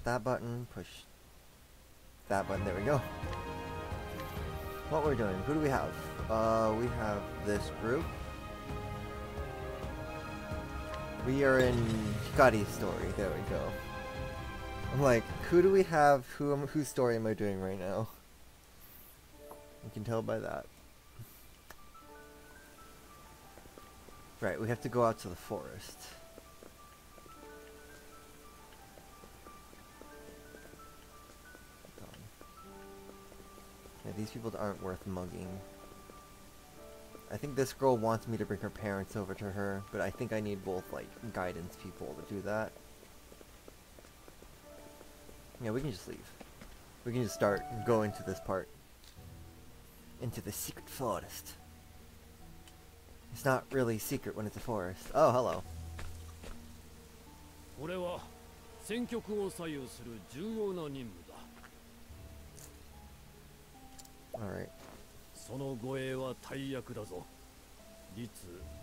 Push that button, push that button, there we go. What we're doing, who do we have? Uh, we have this group. We are in Hikari's story, there we go. I'm like, who do we have, who am, whose story am I doing right now? You can tell by that. Right, we have to go out to the forest. Yeah, these people aren't worth mugging. I think this girl wants me to bring her parents over to her, but I think I need both, like, guidance people to do that. Yeah, we can just leave. We can just start and go into this part. Into the secret forest. It's not really secret when it's a forest. Oh, hello. これは戦局を左右する重要な任務だ その護衛は大役だぞ。律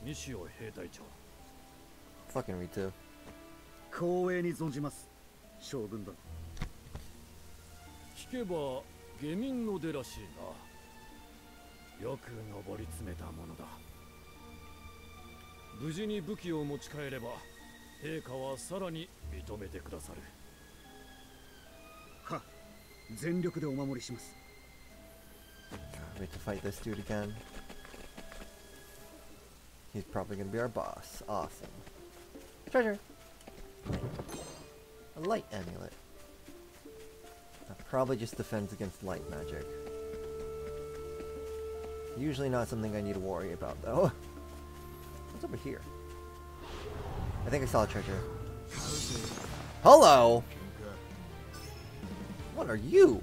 西尾兵隊長。Fucking me too. 光栄に存じます将軍殿。聞けば下民の出らしいな。よく上り詰めたものだ。無事に武器を持ち帰れば陛下はさらに認めてくださる。は全力でお守りします Wait to fight this dude again. He's probably gonna be our boss. Awesome. Treasure! A light amulet. That probably just defends against light magic. Usually not something I need to worry about though. What's over here? I think I saw a treasure. Hello! What are you?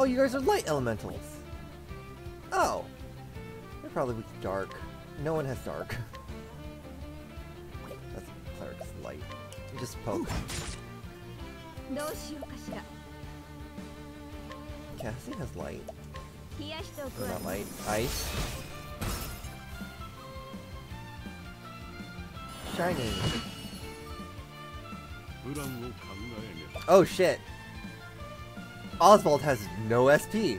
Oh, you guys are light elementals. Oh. They're probably dark. No one has dark. That's cleric's light. You just poke. Castti has light. Or not light. Ice. Shiny. Oh shit. Oswald has no SP.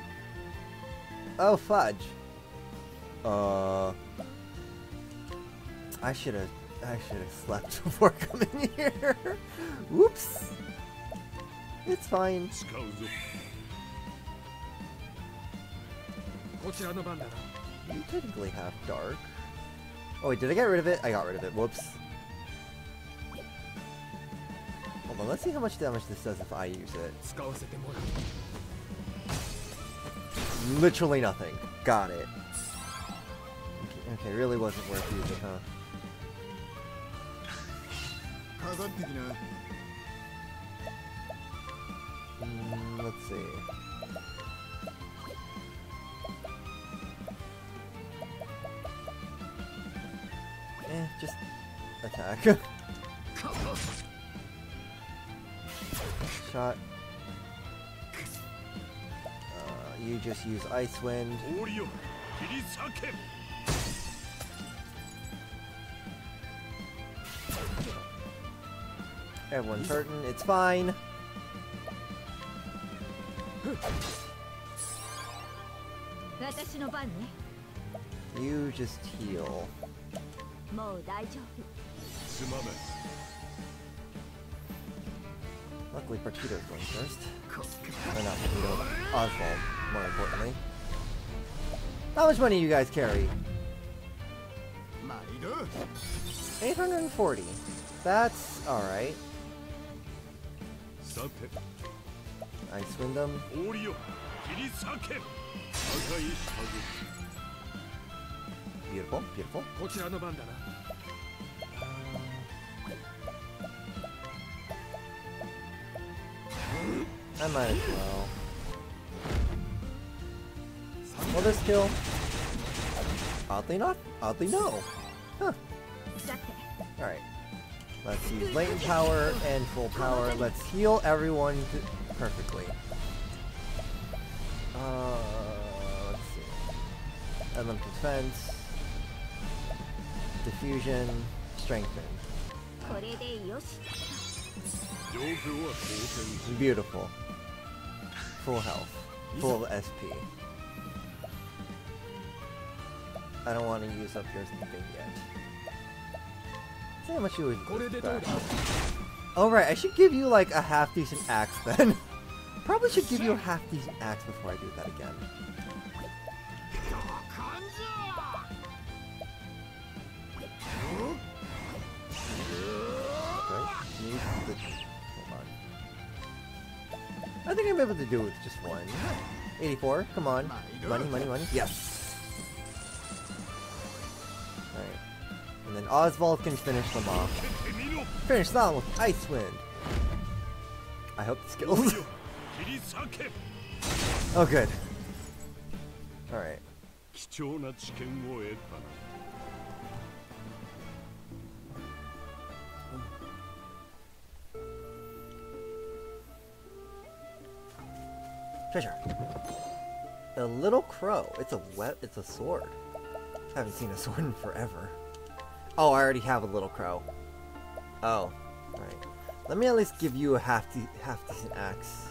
Oh, fudge. Uh... I should have... I should have slept before coming here. Whoops. It's fine. You technically have dark. Oh wait, did I get rid of it? I got rid of it. Whoops. but let's see how much damage this does if I use it. Literally nothing. Got it. Okay, okay really wasn't worth using, huh? Mm, let's see. Eh, just attack. Shot. Uh, you just use Ice Wind. 氷よ切り裂け Everyone's hurting. It's fine. 私の番ね You just heal. もう大丈夫すまない Luckily, Partitio's going first. Or not Parquito, Oswald, more importantly. How much money do you guys carry? 840. That's alright. Nice Windom. Beautiful, beautiful. I might as well. Will this kill? Oddly not. Oddly no. Huh. Alright. Let's use latent power and full power. Let's heal everyone perfectly. Uh, let's see. Unlimited defense. Diffusion. Strengthen. Beautiful. Full health. Full SP. I don't want to use up your thing yet. See how much you would Alright, I should give you like a half decent axe then. Probably should give you a half decent axe before I do that again. I think I'm able to do it with just one. 84, come on. Money, money, money. Yes! Alright. And then Oswald can finish them off. Finish them with Ice Wind! I hope the skills. oh, good. Alright. Treasure. A little crow. It's a wet. It's a sword. I haven't seen a sword in forever. Oh, I already have a little crow. Oh, right. Let me at least give you a half de half decent axe.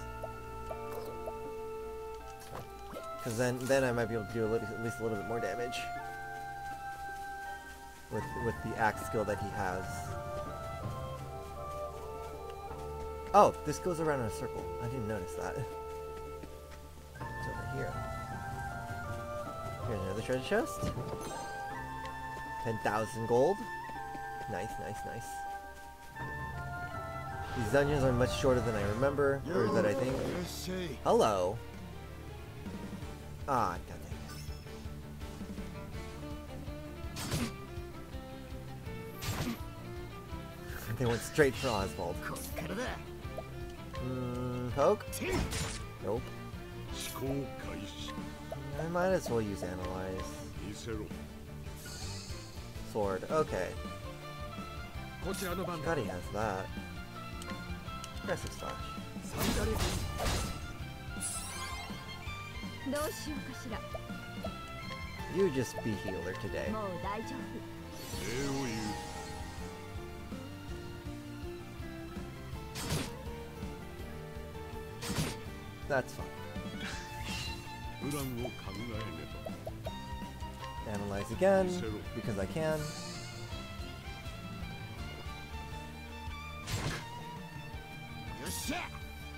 Because then then I might be able to do at least a little bit more damage with with the axe skill that he has. Oh, this goes around in a circle. I didn't notice that. here. Here's another treasure chest. 10,000 gold. Nice, nice, nice. These dungeons are much shorter than I remember, or that I think. Hello. Ah, god they went straight for Oswald. Mm, poke? Hmm, nope. I might as well use Analyze. Sword, okay. God, has that. Aggressive Slash. You just be healer today. That's fine. Analyze again, because I can.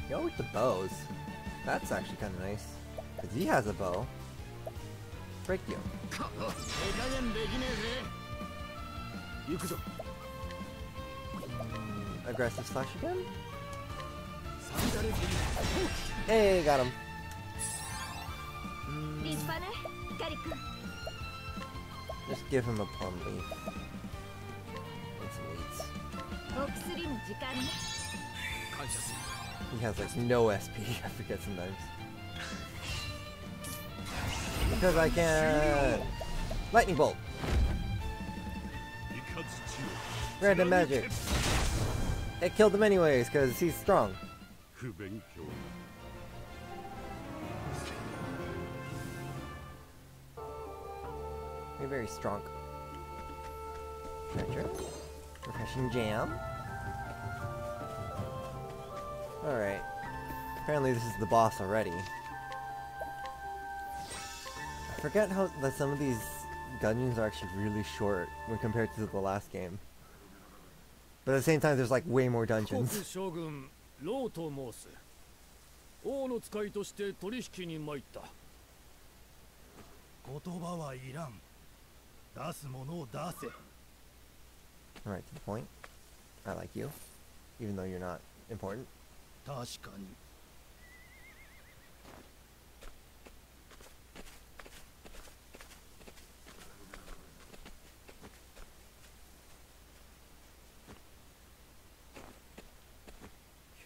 Yo, with the bows. That's actually kind of nice. Because he has a bow. Break you. Hmm, aggressive slash again? Hey, got him. Just give him a palm leaf. He has like no SP, I forget sometimes. Because I can! Lightning Bolt! Random magic! It killed him anyways, because he's strong. You're very strong. Treasure. Refreshing jam. Alright. Apparently this is the boss already. I forget how that some of these dungeons are actually really short when compared to the last game. But at the same time there's like way more 国 dungeons. 将軍ローと申す王の使いとして取引に参った言葉はいらん 出すものを出せ Alright, to the point. I like you. Even though you're not important. 確かに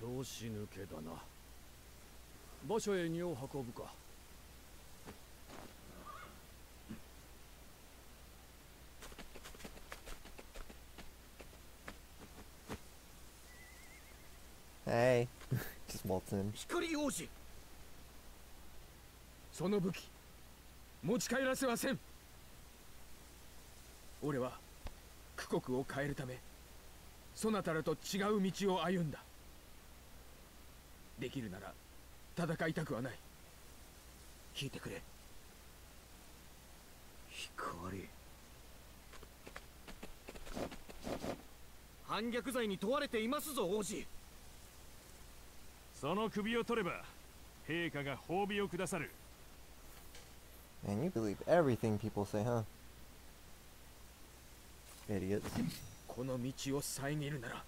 拍子抜けだな場所へ荷を運ぶか Hey. 光王子。その武器持ち帰らせません。俺は区国を変えるためそなたらと違う道を歩んだ。できるなら戦いたくはない。聞いてくれ。光。反逆罪に問われていますぞ王子その首を取れば陛下が褒美をくださる Man, you believe everything people say, huh? Idiots. この道を遮るなら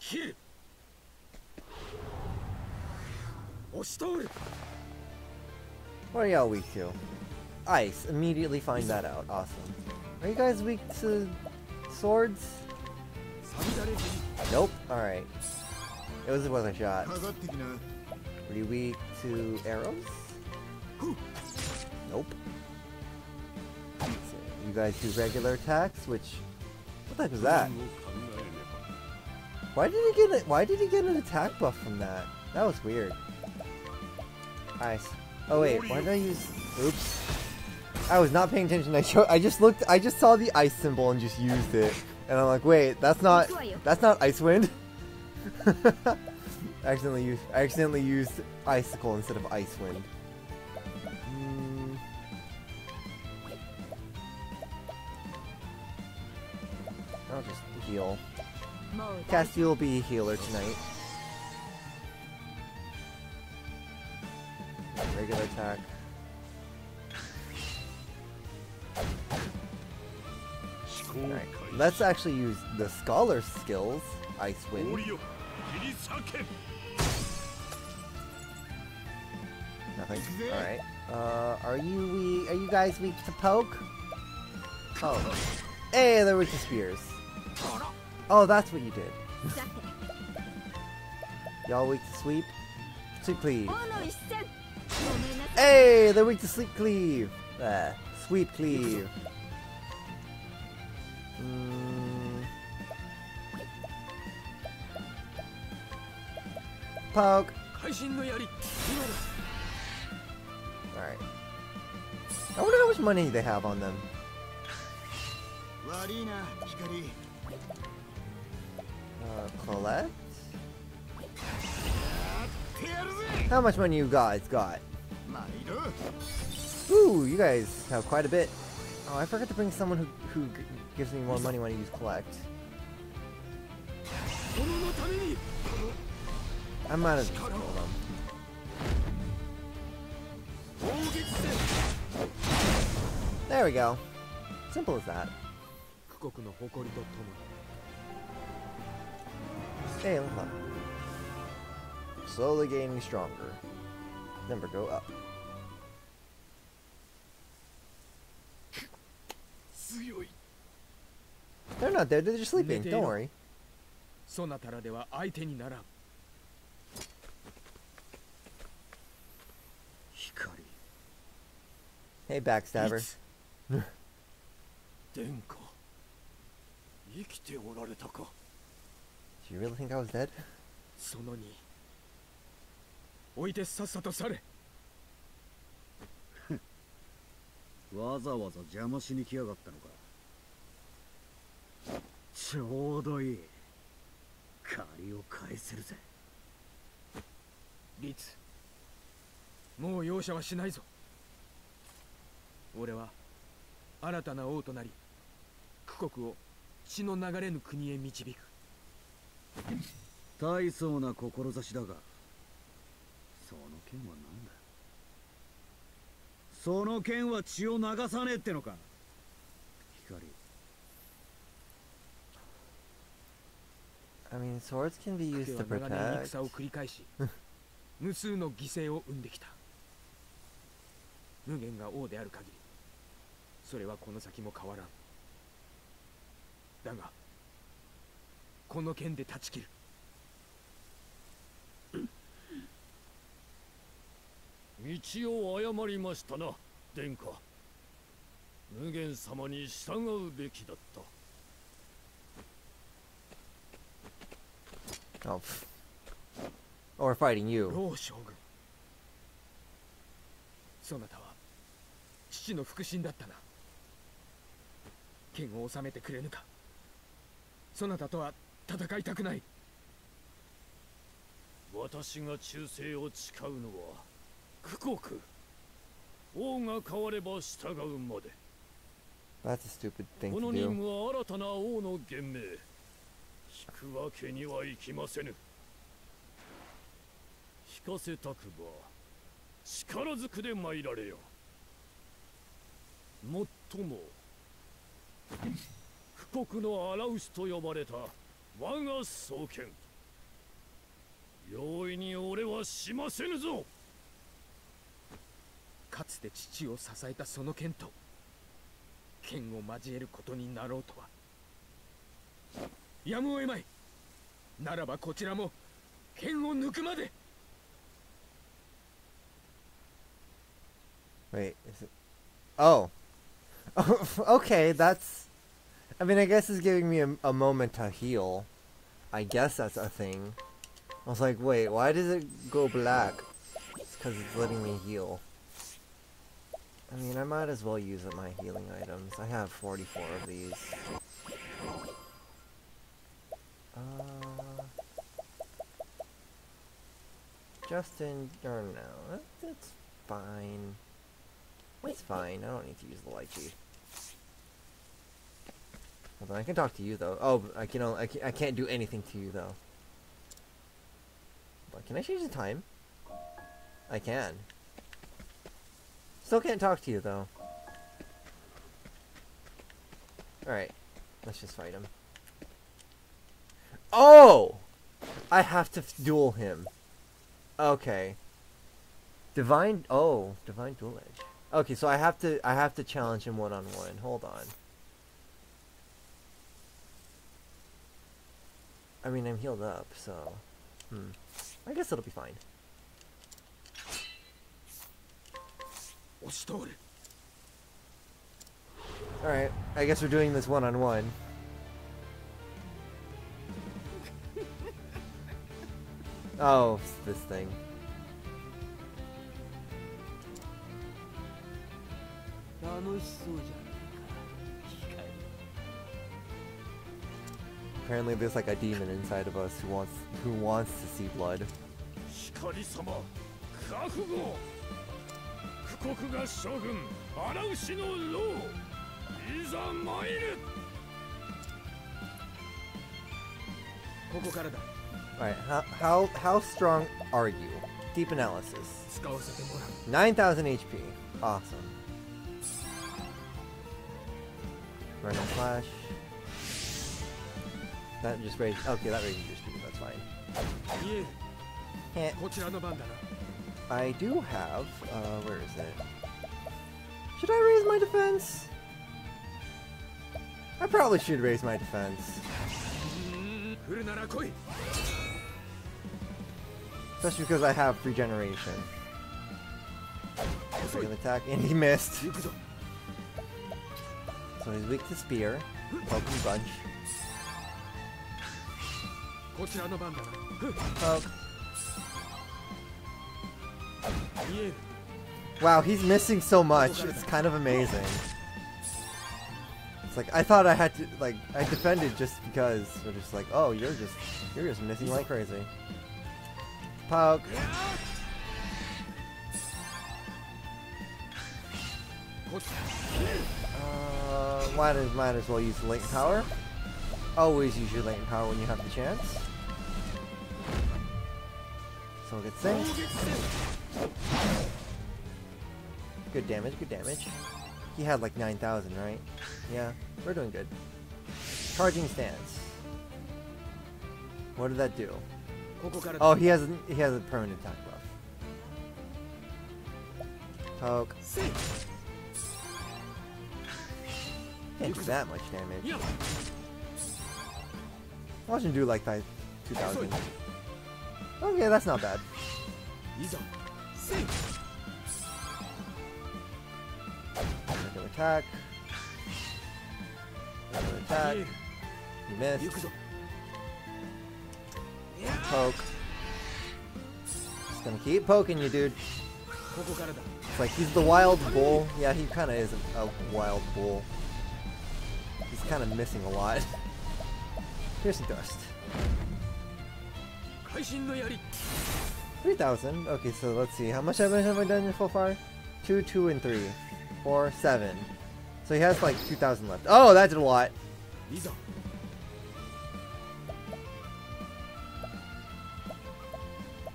切る押し通る What are y'all weak to? Ice. Immediately find that out. Awesome. Are you guys weak to swords? Nope. Alright. It was a one shot. you weak to arrows? Nope. You guys do regular attacks, which what the heck was that? Why did he get? Why did he get an attack buff from that? That was weird. Nice. Oh wait, why did I use? Oops. I was not paying attention. I I just looked. I just saw the ice symbol and just used it. And I'm like, wait, that's not. That's not ice wind. I accidentally used I accidentally used icicle instead of ice wind. Mm. I'll just heal. Castti will be a healer tonight. Regular attack. Alright, let's actually use the scholar skills, Ice Wind. Nothing. All right. Uh, are you we? Are you guys weak to poke? Oh. Hey, they're weak to spears. Oh, that's what you did. Y'all weak to sleep? Sweep cleave. Hey, they're weak to sleep cleave. Uh, sweep cleave. Mm. poke. Alright. I wonder how much money they have on them. Uh, Colette? How much money you guys got? Ooh, you guys have quite a bit. Oh, I forgot to bring someone who, who gives me more money when I use collect. 殿のために I might as well kill them. 攻撃せ There we go. Simple as that. 苦国の誇りととも Hey, look up. Slowly getting stronger. Number go up. 強い They're not dead, they're just sleeping. They Don't don't. worry. そなたらでは相手にならん Hey, backstabber. 殿下生きておられたか Do you really think I was dead? その2置いてさっさと去れわざわざ邪魔しに来やがったのかちょうどいい借りを返せるぜ律もう容赦はしないぞ俺は新たな王となり苦国を血の流れぬ国へ導く。大層な志だがその剣は何だ？その剣は血を流さねえってのか？光。I mean, swords can be で used は to protect. 戦を繰り返し無数の犠牲を生んできた。無限が王である限りそれはこの先も変わらん。だがこの剣で断ち切る。道を誤りましたな殿下。無限様に従うべきだった。Oh. Or fighting you. 老将軍。そなたは父の腹心だったな剣を収めてくれぬか。そなたとは戦いたくない。私が忠誠を誓うのは苦国。王が変われば従うまで。That's a stupid thing この任.務は新たな王の言命引くわけにはいきませぬ。引かせたくば力ずくで参られよ。もっとも富国の荒牛と呼ばれた。我が双剣容易に俺はしませぬぞ。かつて父を支えたその剣と剣を交えることになろうとは。やむを得まい。ならばこちらも剣を抜くまで。Wait, is it? Oh. okay, that's. I mean, I guess it's giving me a, a moment to heal. I guess that's a thing. I was like, wait, why does it go black? It's because it's letting me heal. I mean, I might as well use up my healing items. I have 44 of these. Uh, Justin, or no, that's, that's fine. It's fine. I don't need to use the light key. Hold on, I can talk to you though. Oh, I can. only- I can. I can't do anything to you though. But can I change the time? I can. Still can't talk to you though. All right, let's just fight him. Oh, I have to duel him. Okay. Divine. Oh, divine dual edge. Okay, so I have to I have to challenge him one on one. Hold on. I mean, I'm healed up, so... Hmm. I guess it'll be fine. Alright, I guess we're doing this one-on-one. -on -one. Oh, this thing. Apparently there's like a demon inside of us who wants who wants to see blood. Alright, how, how how strong are you? Deep analysis. 9,000 HP. Awesome. Random flash. That just. Okay, that your speed. That's fine. I do have. Uh, where is it? Should I raise my defense? I probably should raise my defense. Especially because I have regeneration. Second attack, and he missed. So he's weak to spear. Poke bunch. Uh, wow, he's missing so much. It's kind of amazing. It's like I thought I had to like I defended just because we're just like, oh you're just you're just missing like crazy. Poke. Uh, might as might as well use link power. Always use your latent power when you have the chance. So good thing. Good damage, good damage. He had like 9,000, right? Yeah, we're doing good. Charging stance. What did that do? Oh, he has a, he has a permanent attack buff. Poke. Can't do that much damage. Watching do like that 2000. Okay, that's not bad. Regular attack. Regular attack. You missed. Poke. Just gonna keep poking you, dude. It's like he's the wild bull. Yeah, he kind of is a wild bull. He's kind of missing a lot. Piercing the dust. 3,000? Okay, so let's see. How much damage have I done so far? 2, 2, and 3. 4, 7. So he has like 2,000 left. Oh, that did a lot.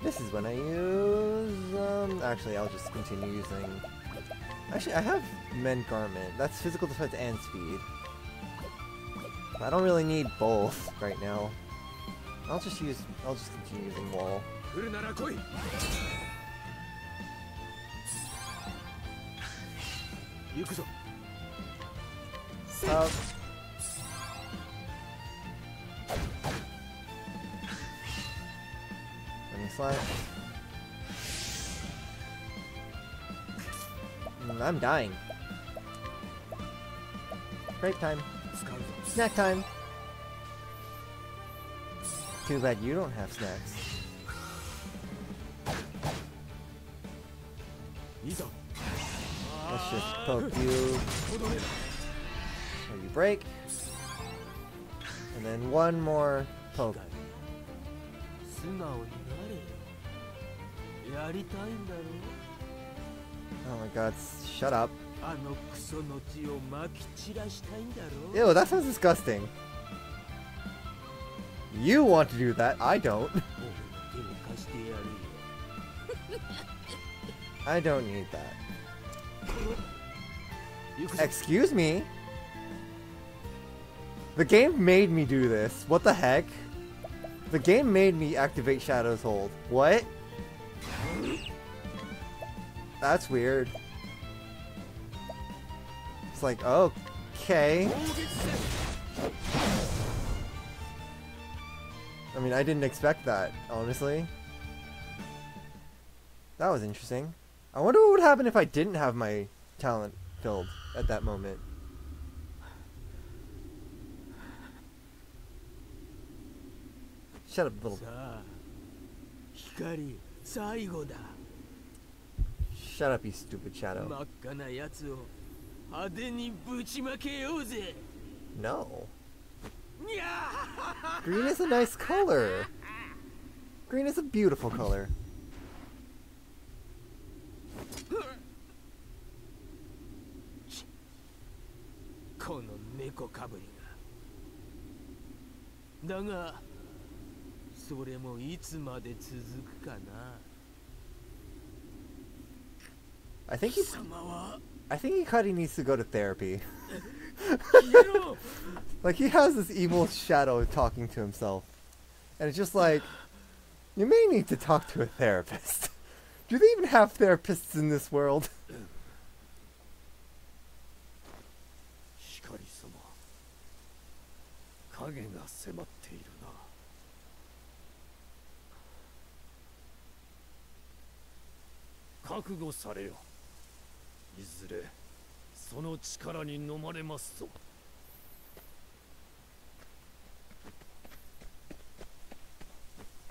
This is when I use... Um, actually, I'll just continue using... Actually, I have Mend Garment. That's physical defense and speed. I don't really need both right now. I'll just use, I'll just continue using wall. Uh, Slime. Mm, I'm dying. Great time. Snack time! Too bad you don't have snacks. Let's just poke you. So you break. And then one more poke. Oh my god, shut up. Ew, that sounds disgusting. You want to do that, I don't. I don't need that. Excuse me? The game made me do this. What the heck? The game made me activate Shadow's Hold. What? That's weird. It's like, okay. 攻撃せ I mean, I didn't expect that, honestly. That was interesting. I wonder what would happen if I didn't have my talent filled at that moment. Shut up, little. さあ光最後だ Shut up, you stupid shadow. No. Green is a nice color. Green is a beautiful color. I think he's I think Hikari needs to go to therapy. like he has this evil shadow talking to himself, and it's just like, you may need to talk to a therapist. Do they even have therapists in this world? いずれその力に飲まれますぞ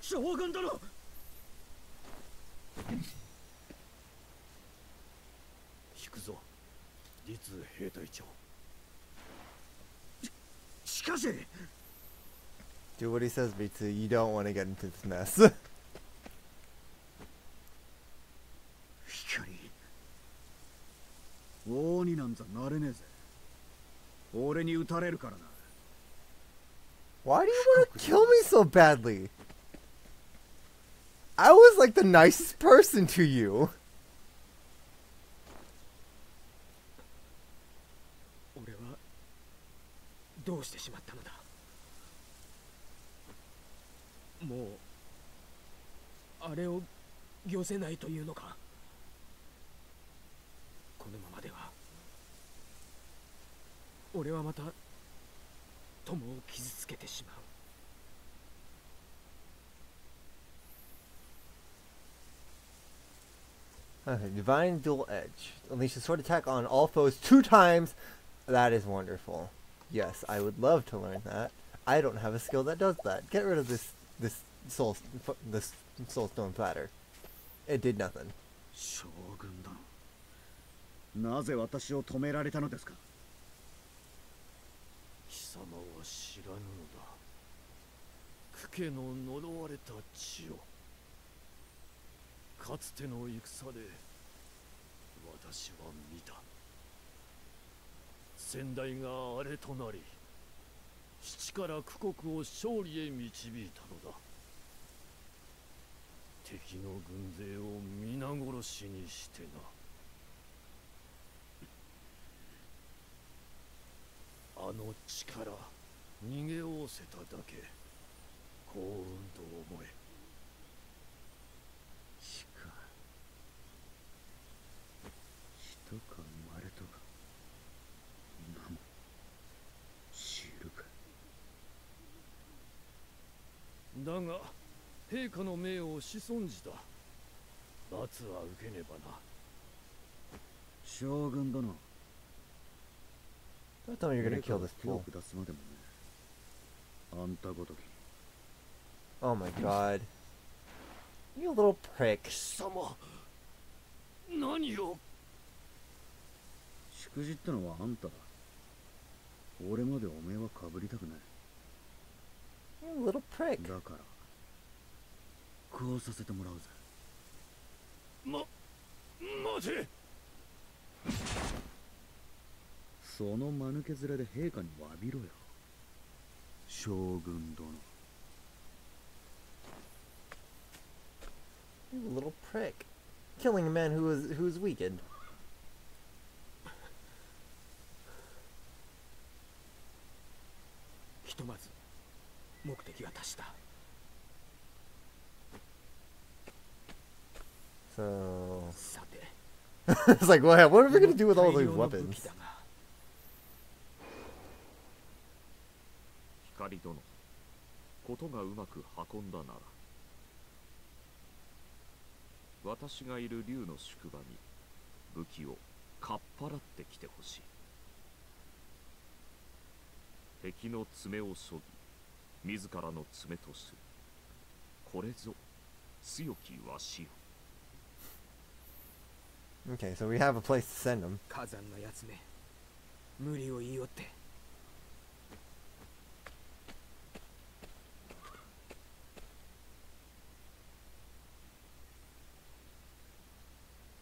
将軍殿引くぞ律兵隊長しかし Do what he says, Vitsu. You don't want to get into this mess. 王になんざなれねえぜ俺に撃たれるからな Why do you want to kill me so badly? I was like the nicest person to you. 俺はどうしてしまったのだもうあれを御せないというのか 俺はまた友を傷つけてしまう Okay, Divine Dual Edge. Unleash a sword attack on all foes two times. That is wonderful. Yes, I would love to learn that. I don't have a skill that does that. Get rid of this this soul this soulstone platter. It did nothing. 将軍殿なぜ私を止められたのですか貴様は知らぬのだ。家の呪われた地を。かつての戦で私は見た。先代が荒れとなり七から九国を勝利へ導いたのだ。敵の軍勢を皆殺しにしてな。あの力逃げおおせただけ。幸運と思え。しか。人か生まれとか今も。知るか。だが陛下の命を仕損じた。罰は受けねばな。将軍殿 Don't tell me you're gonna kill が this fool. 下すまでもねあんたごとき Oh my god. You little prick. 何をしくじったのはあんただ俺までおめえはかぶりたくない You little prick. だからこうさせてもらうぜま待てその間抜け面で陛下に詫びろよ将軍殿 You little prick. Killing a man who is who is weakened. ひとまず目的は達した So it's like, what? What are we gonna do with all 大 these weapons? 器だが光殿。ことがうまく運んだなら私がいる竜の宿場に武器をかっぱらってきてほしい。敵の爪をそぎ自らの爪とする。これぞ強きわしよ。Okay, so we have a place to send them. 火山のやつめ。無理を言いよって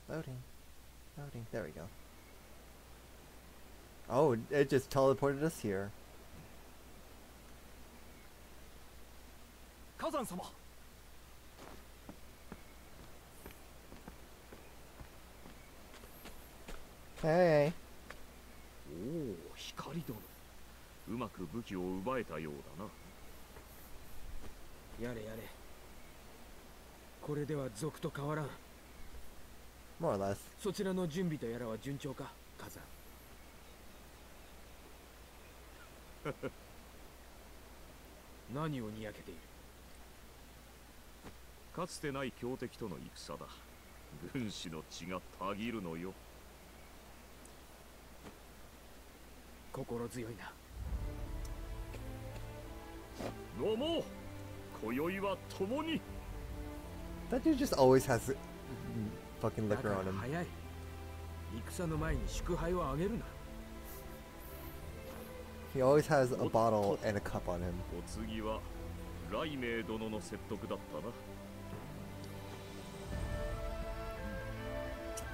Loading. Loading. There we go. Oh, it just teleported us here. 火山様 Hey. おお光殿うまく武器を奪えたようだなやれやれこれでは賊と変わらん More or less. そちらの準備とやらは順調か火山 何をにやけている？かつてない強敵との戦だ。軍師の血がたぎるのよ。心強いな。飲もう。今宵は共に。That dude just always has mm, fucking だ liquor on him. 戦の前に祝杯をあげるな He always has a bottle and a cup on him. お次は雷鳴殿の説得だった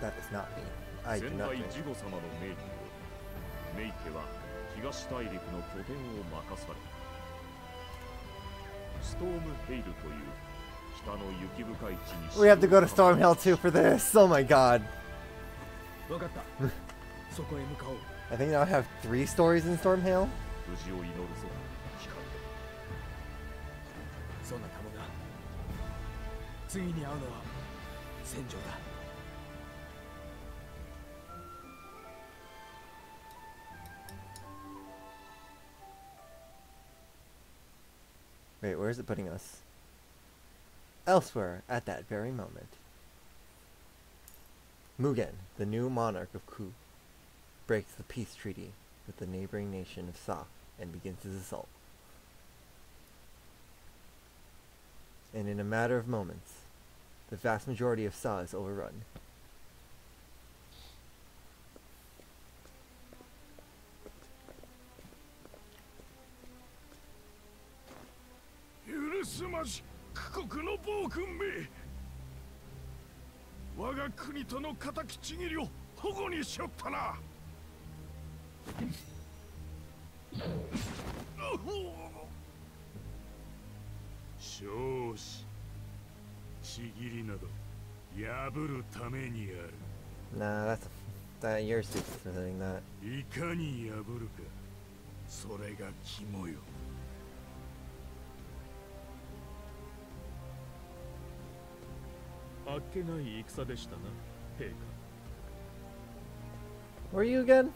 な That is not me. I do 先 not 代 drink. ジゴ様の命によりメイテは東大陸の拠点を任されストームヘイルという We have to go to Stormhail too for this. Oh my god. I think now I have three stories in Stormhail. Wait, where is it putting us? Elsewhere at that very moment. Mugen, the new monarch of Ku, breaks the peace treaty with the neighboring nation of Sa and begins his assault. And in a matter of moments, the vast majority of Sa is overrun. 許すまじ苦国の暴君め我が国との敵ちぎりを保護にしよったな。少子ちぎりなど破るためにある。Nah, that's that you're stupid for saying that. いかに破るかそれが肝よあっけない戦でしたな陛 Where are you again?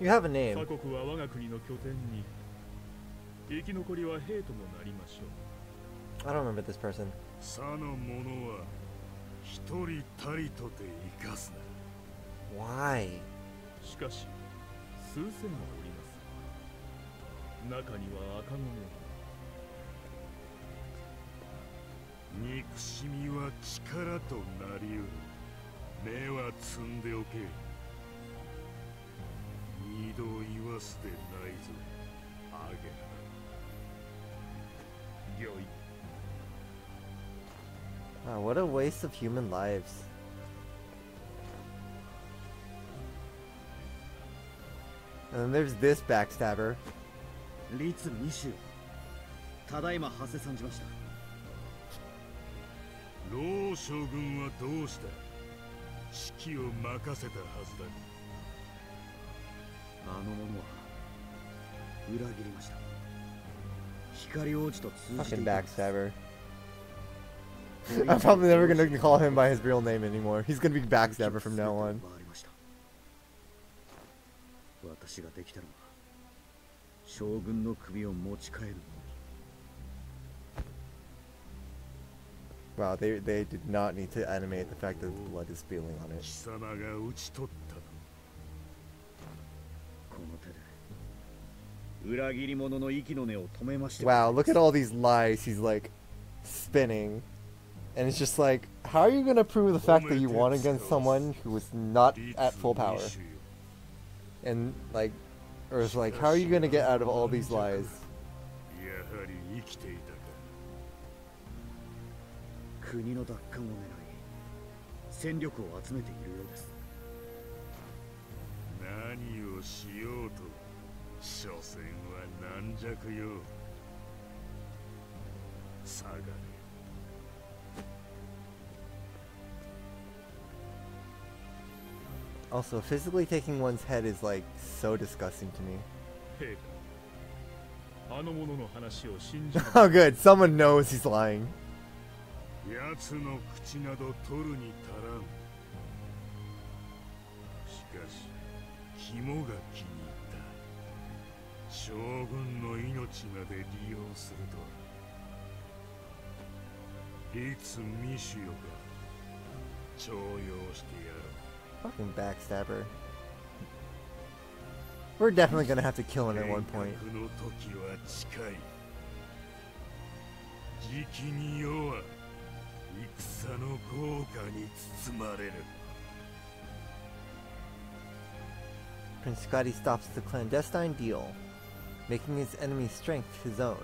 You have a 下 name. 他国は我が国の拠点に生き残りは兵ともなりましょ I don't remember this person. さの者は一人たりとて生かすな Why? うしかし数千もおります中には赤子も 憎しみは力となりうる目は積んでおけ二度言わすでないぞアゲハ御意 Wow, what a waste of human lives. And then there's this backstabber. 律二州た老将軍はどうした指揮を任せたはずだあの者は裏切りました光王子と通じていたす backstabber. I'm probably never gonna call him by his real name anymore. He's gonna be backstabber from now on. 私ができたのは将軍の首を持ち帰る Wow, they, they did not need to animate the fact that blood is spilling on it. Wow, look at all these lies he's like spinning. And it's just like, how are you going to prove the fact that you won against someone who was not at full power? And like, or it's like, how are you going to get out of all these lies? 国の奪還を狙い戦力を集めているようです何をしようと所詮は軟弱よ下がれ Also, physically taking one's head is like so disgusting to me. 陛下あの者の話を信じ Oh, good. Someone knows he's lying. 奴の口など取るに足らんしかし肝が気に入った将軍の命まで利用するとは律未主よか重用してやろう Fucking backstabber. We're definitely gonna have to kill him at one point. の時は近い時期に世は戦の豪華に包まれる Prince Scotty stops the clandestine deal, making his enemy's strength his own.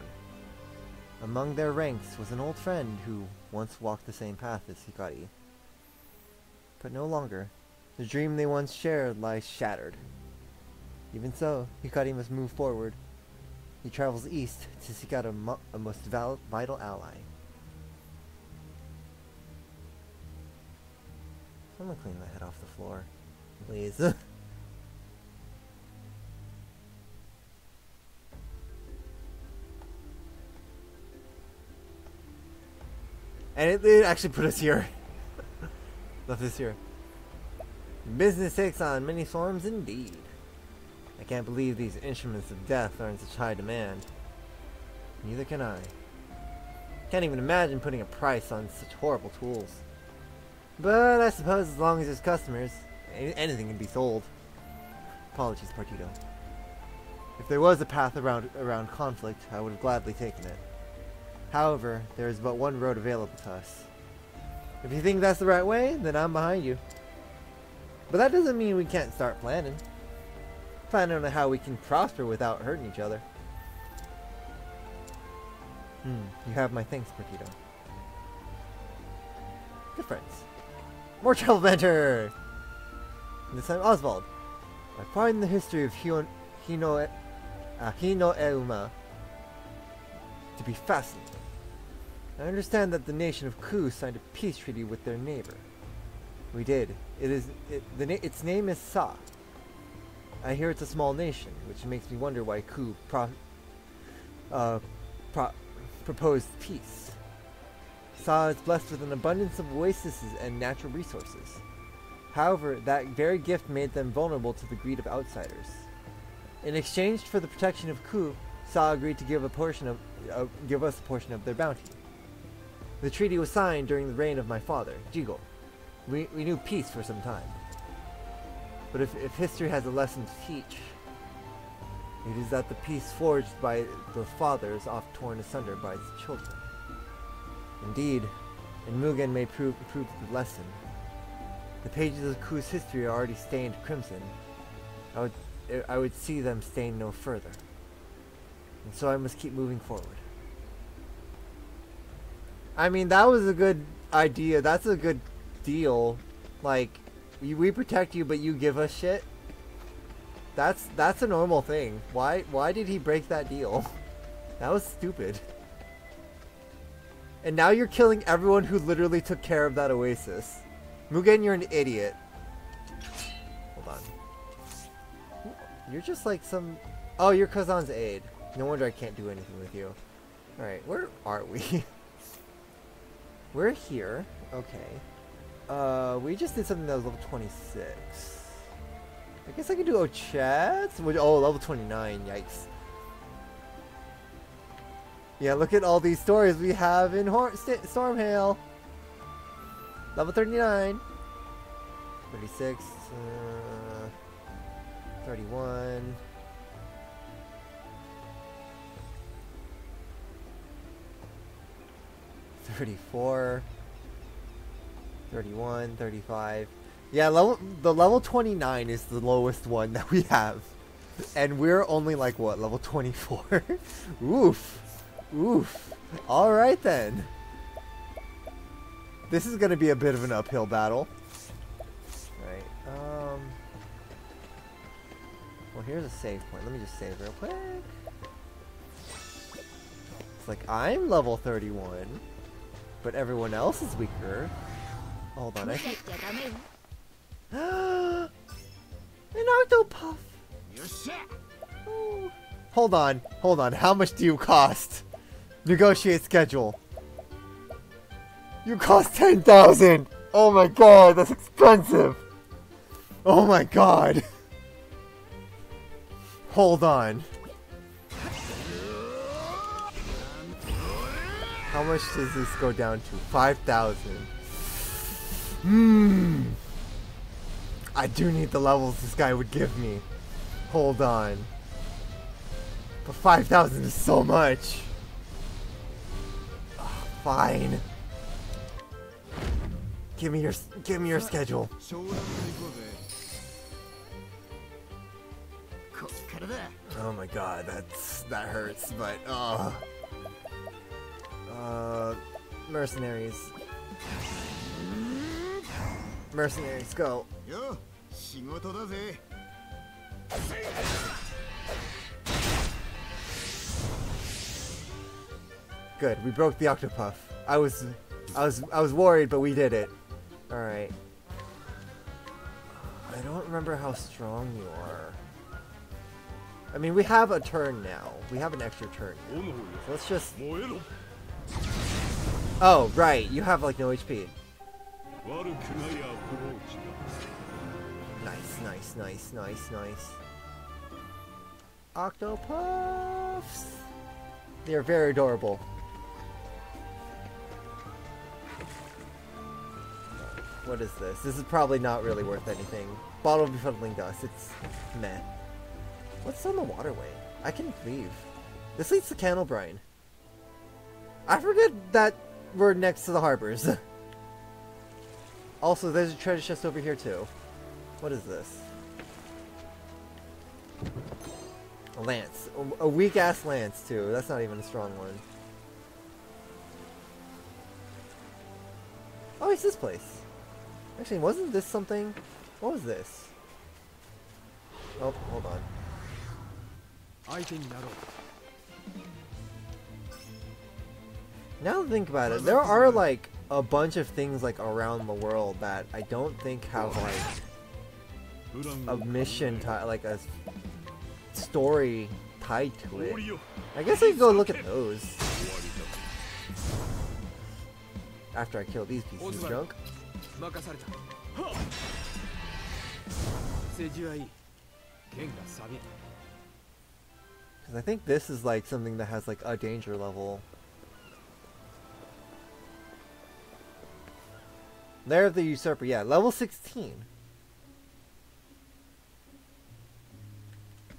Among their ranks was an old friend who once walked the same path as Hikari. But no longer. The dream they once shared lies shattered. Even so, Hikari must move forward. He travels east to seek out a, mo- a most val- vital ally. Someone clean that head off the floor. Please. And it, it actually put us here. Left us here. Business takes on many forms indeed. I can't believe these instruments of death are in such high demand. Neither can I. Can't even imagine putting a price on such horrible tools. But I suppose as long as there's customers, anything can be sold. Apologies, Partitio. If there was a path around around conflict, I would have gladly taken it. However, there is but one road available to us. If you think that's the right way, then I'm behind you. But that doesn't mean we can't start planning. Planning on how we can prosper without hurting each other. Hmm, you have my thanks, Marquito. Good friends. More travel banter! This time, Oswald. I find the history of Hino, uh, Hino to be fascinating. I understand that the nation of Ku signed a peace treaty with their neighbor. We did. It is it, the na- its name is Sa. I hear it's a small nation, which makes me wonder why Ku pro- uh, pro- proposed peace. Sa is blessed with an abundance of oases and natural resources. However, that very gift made them vulnerable to the greed of outsiders. In exchange for the protection of Ku, Sa agreed to give a portion of uh, give us a portion of their bounty. The treaty was signed during the reign of my father, Jigol. We, we knew peace for some time. But if, if history has a lesson to teach, it is that the peace forged by the father is oft torn asunder by its children. Indeed, and Mugen may prove, prove the lesson. The pages of Ku's history are already stained crimson. I would, eh, I would see them stain no further. And so I must keep moving forward. I mean, that was a good idea. That's a good deal. Like, we, we protect you, but you give us shit. That's that's a normal thing. Why why did he break that deal? That was stupid. And now you're killing everyone who literally took care of that oasis. Mugen, you're an idiot. Hold on. You're just like some... Oh, you're Kazan's aide. No wonder I can't do anything with you. Alright, where are we? We're here. Okay. Uh, we just did something that was level 26. I guess I could do Ochette's? Oh, level 29. Yikes. Yeah, look at all these stories we have in Hor St Stormhail. Level 39. 36. Uh, 31. Thirty-four. 31, 35. Yeah, level the level 29 is the lowest one that we have. And we're only like what, level 24? Oof. Oof. Alright then. This is going to be a bit of an uphill battle. Right. Um, well, here's a save point. Let me just save real quick. It's like I'm level 31, but everyone else is weaker. Hold on. I An octopuff! Oh. Hold on. Hold on. How much do you cost? Negotiate schedule. You cost 10,000! Oh my god, that's expensive! Oh my god! Hold on. How much does this go down to? 5,000. Hmm. I do need the levels this guy would give me. Hold on. But 5,000 is so much. Fine. Give me your give me your schedule. Oh my god, that's that hurts, but uh uh mercenaries. Mercenaries go. Good, we broke the octopuff. I was, I was, I was worried, but we did it. All right. I don't remember how strong you are. I mean, we have a turn now. We have an extra turn. So let's just. Oh right, you have like no HP. Nice, nice, nice, nice, nice. Octopuffs. They are very adorable. What is this? This is probably not really worth anything. Bottle of befuddling dust. It's meh. What's on the waterway? I can leave. This leads to Canalbrine. I forget that we're next to the harbors. also, there's a treasure chest over here too. What is this? A lance. A weak-ass lance, too. That's not even a strong one. Oh, it's this place. Actually, wasn't this something? What was this? Oh, hold on. I think Now think about it, there are like a bunch of things like around the world that I don't think have like a mission tied, like a story tied to it. I guess I can go look at those after I kill these pieces of junk. 任された政治はいい剣が錆びる Because I think this is like something that has like a danger level. Lair of the Usurper, yeah, level 16.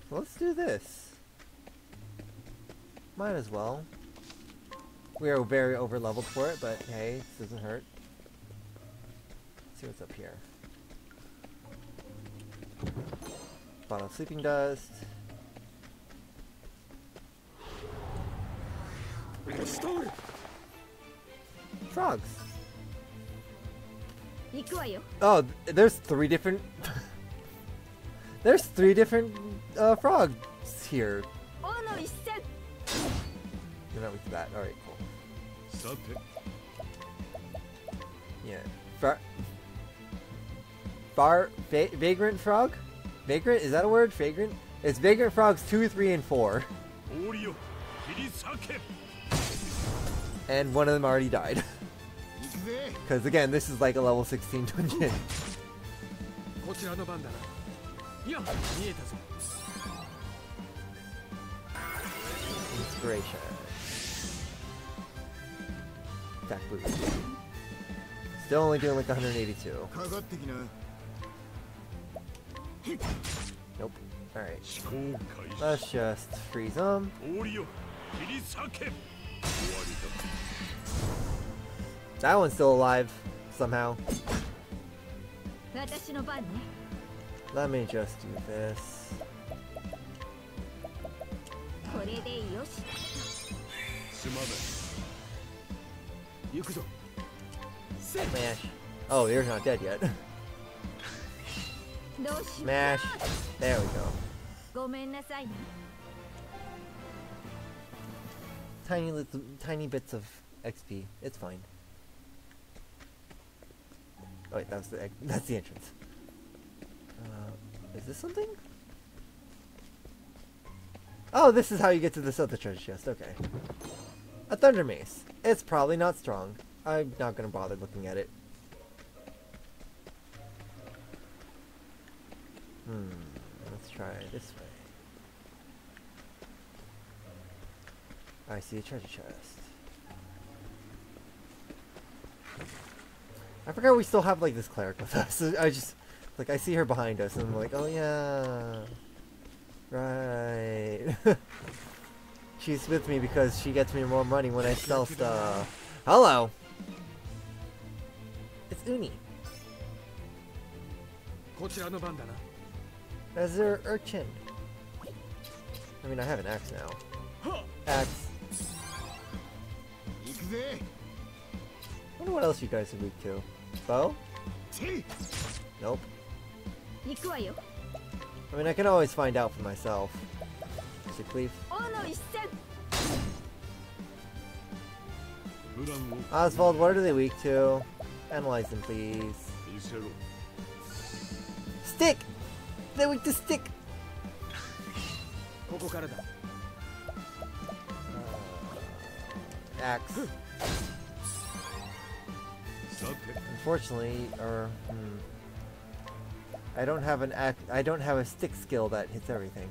Let's do this. Might as well. We are very over leveled for it, but hey, this doesn't hurt. see what's up here. Bottle of sleeping dust. We can store it. Frogs. Oh, there's three different. there's three different uh, frogs here. You're not with that. All right, cool. Subject. Yeah, Fro Bar Va Vagrant Frog? Vagrant? Is that a word? Vagrant? It's Vagrant Frogs 2, 3, and 4. And one of them already died. Because again, this is like a level 16 dungeon. Inspiration. Attack boost. Still only doing like 182. Nope. Alright. Let's just freeze him. That one's still alive, somehow. Let me just do this. Smash. Oh, they're not dead yet. Smash. There we go. Tiny little, tiny bits of XP. It's fine. Oh wait, that's the that's the entrance. Uh, is this something? Oh, this is how you get to this other treasure chest. Okay. A thunder mace. It's probably not strong. I'm not gonna bother looking at it. Hmm. Let's try this way. I see a treasure chest. I forgot we still have like this cleric with us. I just like I see her behind us and I'm like, oh yeah. Right. She's with me because she gets me more money when I sell stuff. Hello. It's Uni. こちらの番だな as their urchin. I mean, I have an axe now. Axe. I wonder what else you guys are weak to. Bow? Nope. I mean, I can always find out for myself. Sick leaf. Oswald, what are they weak to? Analyze them, please. Stick! They're weak to stick! ここからだ Axe. さて Unfortunately, or hmm, I don't have an axe. I don't have a stick skill that hits everything.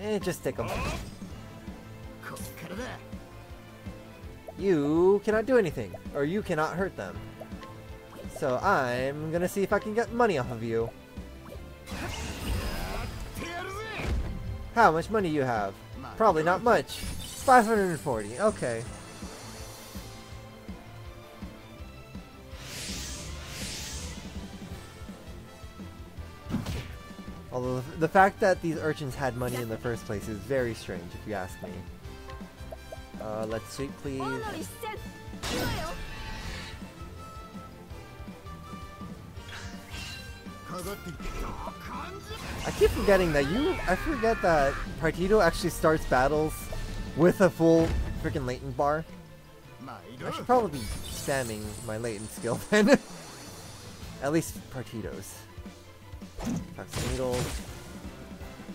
Eh, just stick them. こっからだ You cannot do anything, or you cannot hurt them. So I'm gonna see if I can get money off of you. How much money you have? Probably not much. 540, okay. Although the fact that these urchins had money in the first place is very strange, if you ask me. Uh, let's sweep, please. I keep forgetting that you... I forget that Partitio actually starts battles with a full freaking latent bar. I should probably be spamming my latent skill then. At least Partitio's. Toxic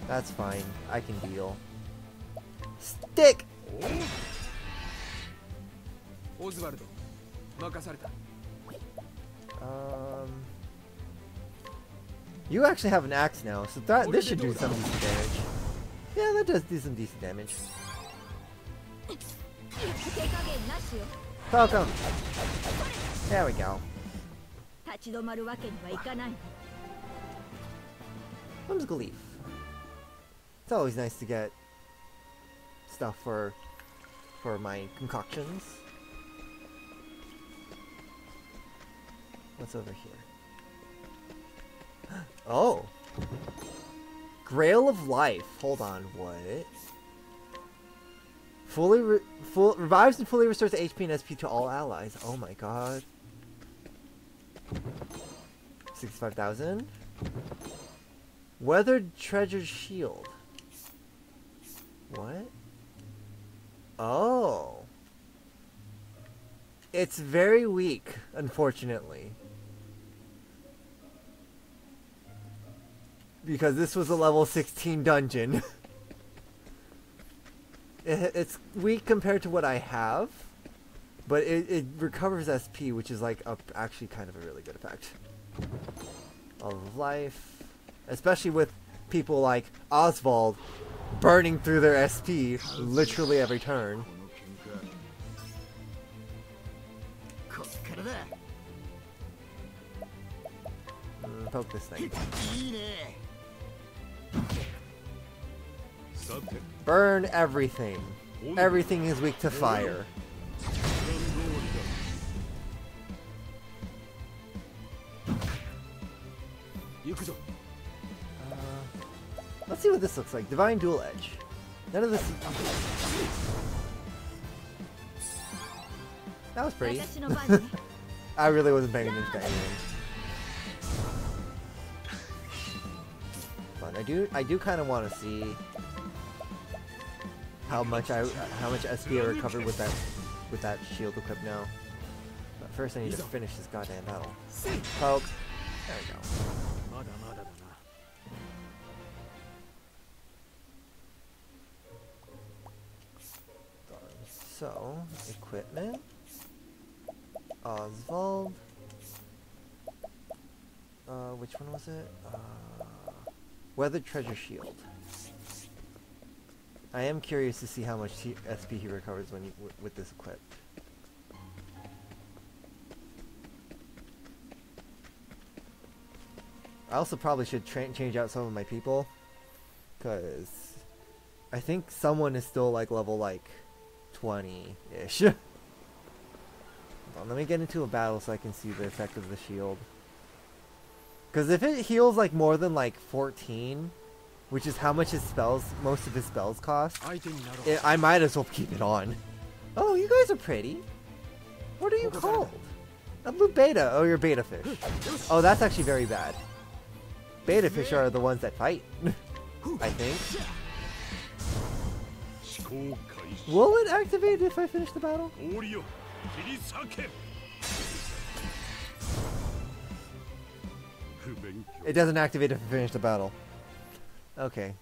That's fine. I can deal. Stick! Oswaldo, um... You actually have an axe now, so that this should do, do some decent damage. Yeah, that does do some decent damage. Falcon! There we go. Whimsical Leaf. It's always nice to get stuff for for my concoctions. What's over here? Oh! Grail of Life. Hold on, what? Fully re full revives and fully restores HP and SP to all allies. Oh my god. 65,000? Weathered Treasure Shield. What? Oh. It's very weak, unfortunately. because this was a level 16 dungeon. it, it's weak compared to what I have, but it, it recovers SP, which is like a, actually kind of a really good effect. Of life, especially with people like Oswald burning through their SP literally every turn. Mm, poke this thing. Burn everything. Everything is weak to fire. Uh, let's see what this looks like. Divine Dual Edge. None of this... That was pretty. I really wasn't paying attention I do I do kind of want to see how much I how much SP I recovered with that with that shield equip now. But first, I need to finish this goddamn battle. Poke. There we go. So, equipment, Oswald, uh, which one was it? Uh, Weathered Treasure Shield. I am curious to see how much SP he recovers when with this equipped. I also probably should change out some of my people, because I think someone is still like level like 20-ish. Let me get into a battle so I can see the effect of the shield. Because if it heals like more than like 14, which is how much his spells, most of his spells cost, it, I might as well keep it on. Oh, you guys are pretty. What are you called? A blue beta. Oh, you're beta fish. Oh, that's actually very bad. Beta fish are the ones that fight, I think. Will it activate if I finish the battle? It doesn't activate if I finish the battle. Okay.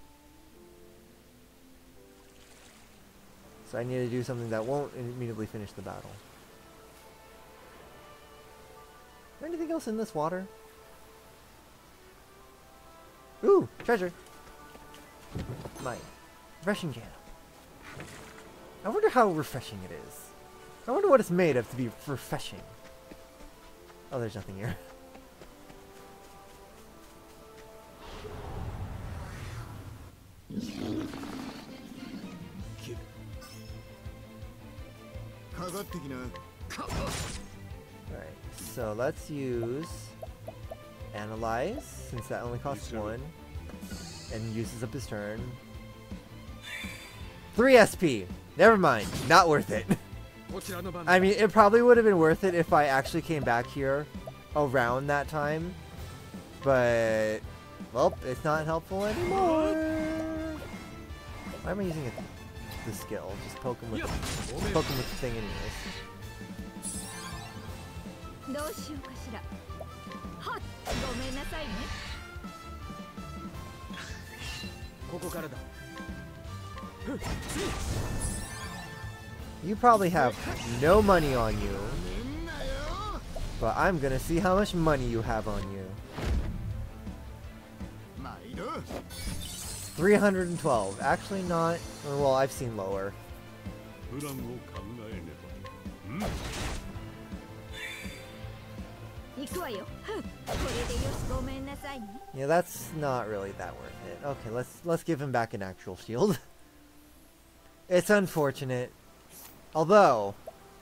So I need to do something that won't immediately finish the battle. Is there anything else in this water? Ooh, treasure. Mine. Refreshing jam. I wonder how refreshing it is. I wonder what it's made of to be refreshing. Oh, there's nothing here. Alright, so let's use Analyze, since that only costs one, and uses up his turn. 3 SP! Never mind, not worth it. I mean, it probably would have been worth it if I actually came back here around that time, but, well, it's not helpful anymore. Why am I using it? The skill. Just poke him with, just poke him with the thing anyways. You probably have no money on you, but I'm gonna see how much money you have on you. 312. Actually not, well, I've seen lower. Yeah, that's not really that worth it. Okay, let's let's give him back an actual shield. it's unfortunate. Although,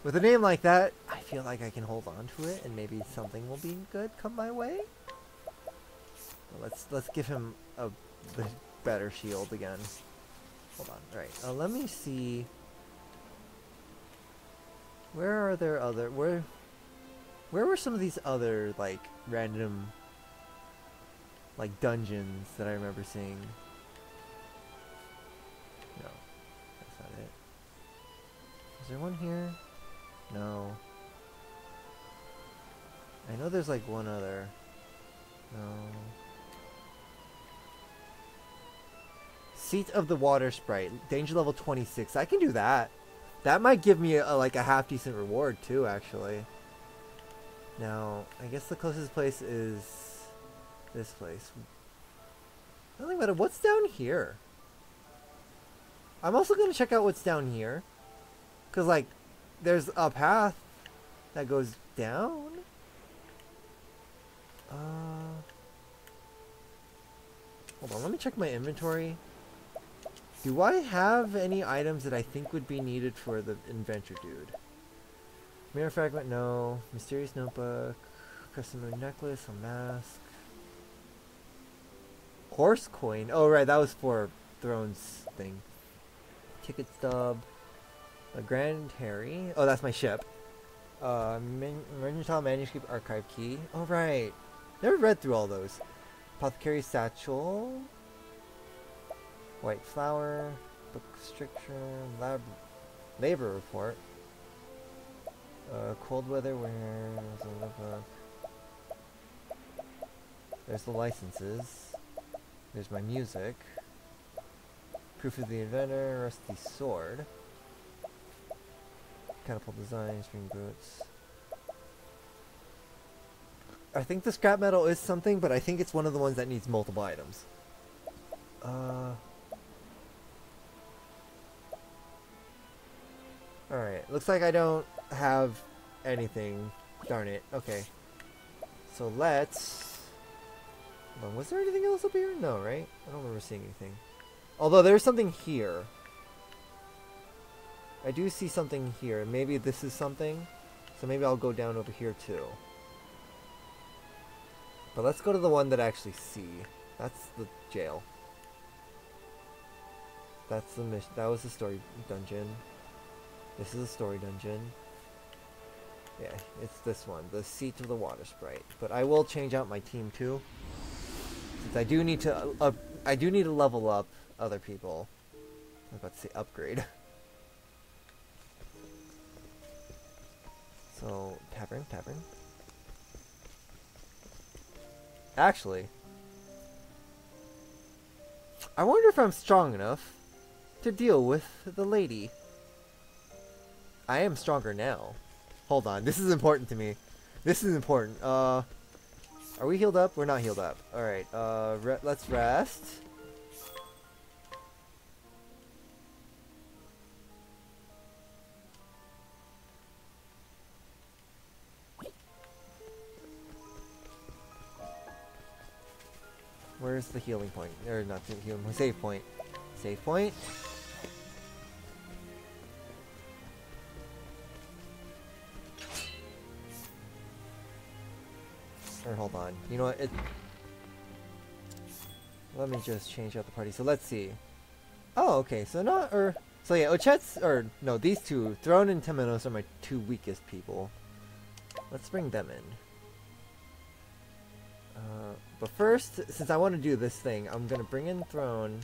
with a name like that, I feel like I can hold on to it and maybe something will be good come my way. Let's let's give him a the better shield again. Hold on. All right. Uh, let me see. Where are there other where where were some of these other like random like dungeons that I remember seeing. No, that's not it. Is there one here? No. I know there's like one other. No. Seat of the Water Sprite, danger level 26. I can do that. That might give me a, like a half decent reward too, actually. Now, I guess the closest place is this place. Nothing about it. What's down here? I'm also gonna check out what's down here. Cause like, there's a path that goes down. Uh, hold on. Let me check my inventory. Do I have any items that I think would be needed for the inventor dude? Mirror fragment, no. Mysterious notebook, custom moon necklace, a mask. Horse coin. Oh right, that was for Thrones thing. Ticket stub. A Grand Terry. Oh, that's my ship. Uh, Mercantile Manuscript Archive key. Oh right. Never read through all those. Apothecary satchel. White flower. Book stricture. Lab. Labor report. Uh, cold weather. There's a notebook. There's the licenses. There's my music. Proof of the inventor, rusty sword. Catapult design, string boots. I think the scrap metal is something, but I think it's one of the ones that needs multiple items. Uh. Alright, looks like I don't have anything. Darn it. Okay. So let's... On, was there anything else up here? No, right? I don't remember seeing anything. Although there's something here. I do see something here. Maybe this is something. So maybe I'll go down over here too. But let's go to the one that I actually see. That's the jail. That's the mission. That was the story dungeon. This is a story dungeon. Yeah, it's this one, the seat of the water sprite. But I will change out my team too, since I do need to. Uh, I do need to level up other people. I was about to say upgrade. So tavern, tavern. Actually, I wonder if I'm strong enough to deal with the lady. I am stronger now. Hold on, this is important to me. This is important. Uh, are we healed up? We're not healed up. All right. Uh, re let's rest. Where's the healing point? Or not the healing point, save point. Save point. Or hold on. You know what? It. Let me just change out the party. So let's see. Oh, okay. So not or So yeah, Ochette's, or no, these two, Throne and Temenos are my two weakest people. Let's bring them in. Uh, but first, since I want to do this thing, I'm going to bring in Throne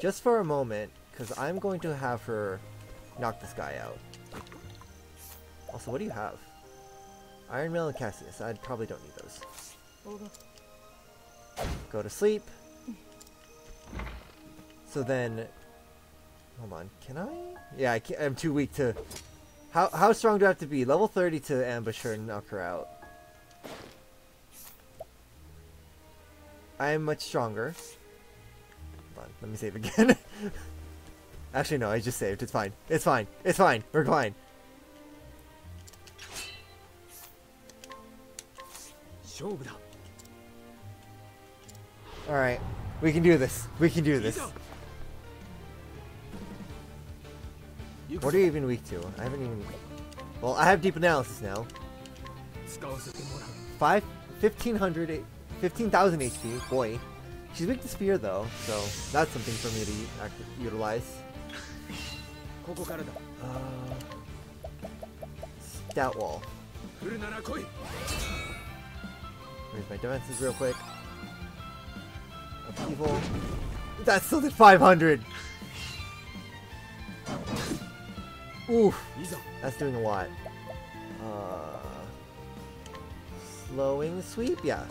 just for a moment, because I'm going to have her knock this guy out. Also, what do you have? Iron Mail and Cassius. I probably don't need those. Go to sleep. So then, hold on, can I? Yeah, I can't, I'm too weak to. How how strong do I have to be? Level 30 to ambush her and knock her out. I am much stronger. Hold on, let me save again. Actually, no, I just saved. It's fine. It's fine. It's fine. We're fine. Show Alright. We can do this. We can do this. What are you even weak to? I haven't even... Well, I have deep analysis now. Five, fifteen hundred, fifteen thousand 1500... 15,000 HP. Boy. She's weak to spear though, so that's something for me to utilize. Uh, stout wall. Raise my defenses real quick evil. That still did 500! Oof! That's doing a lot. Uh, slowing sweep? Yeah.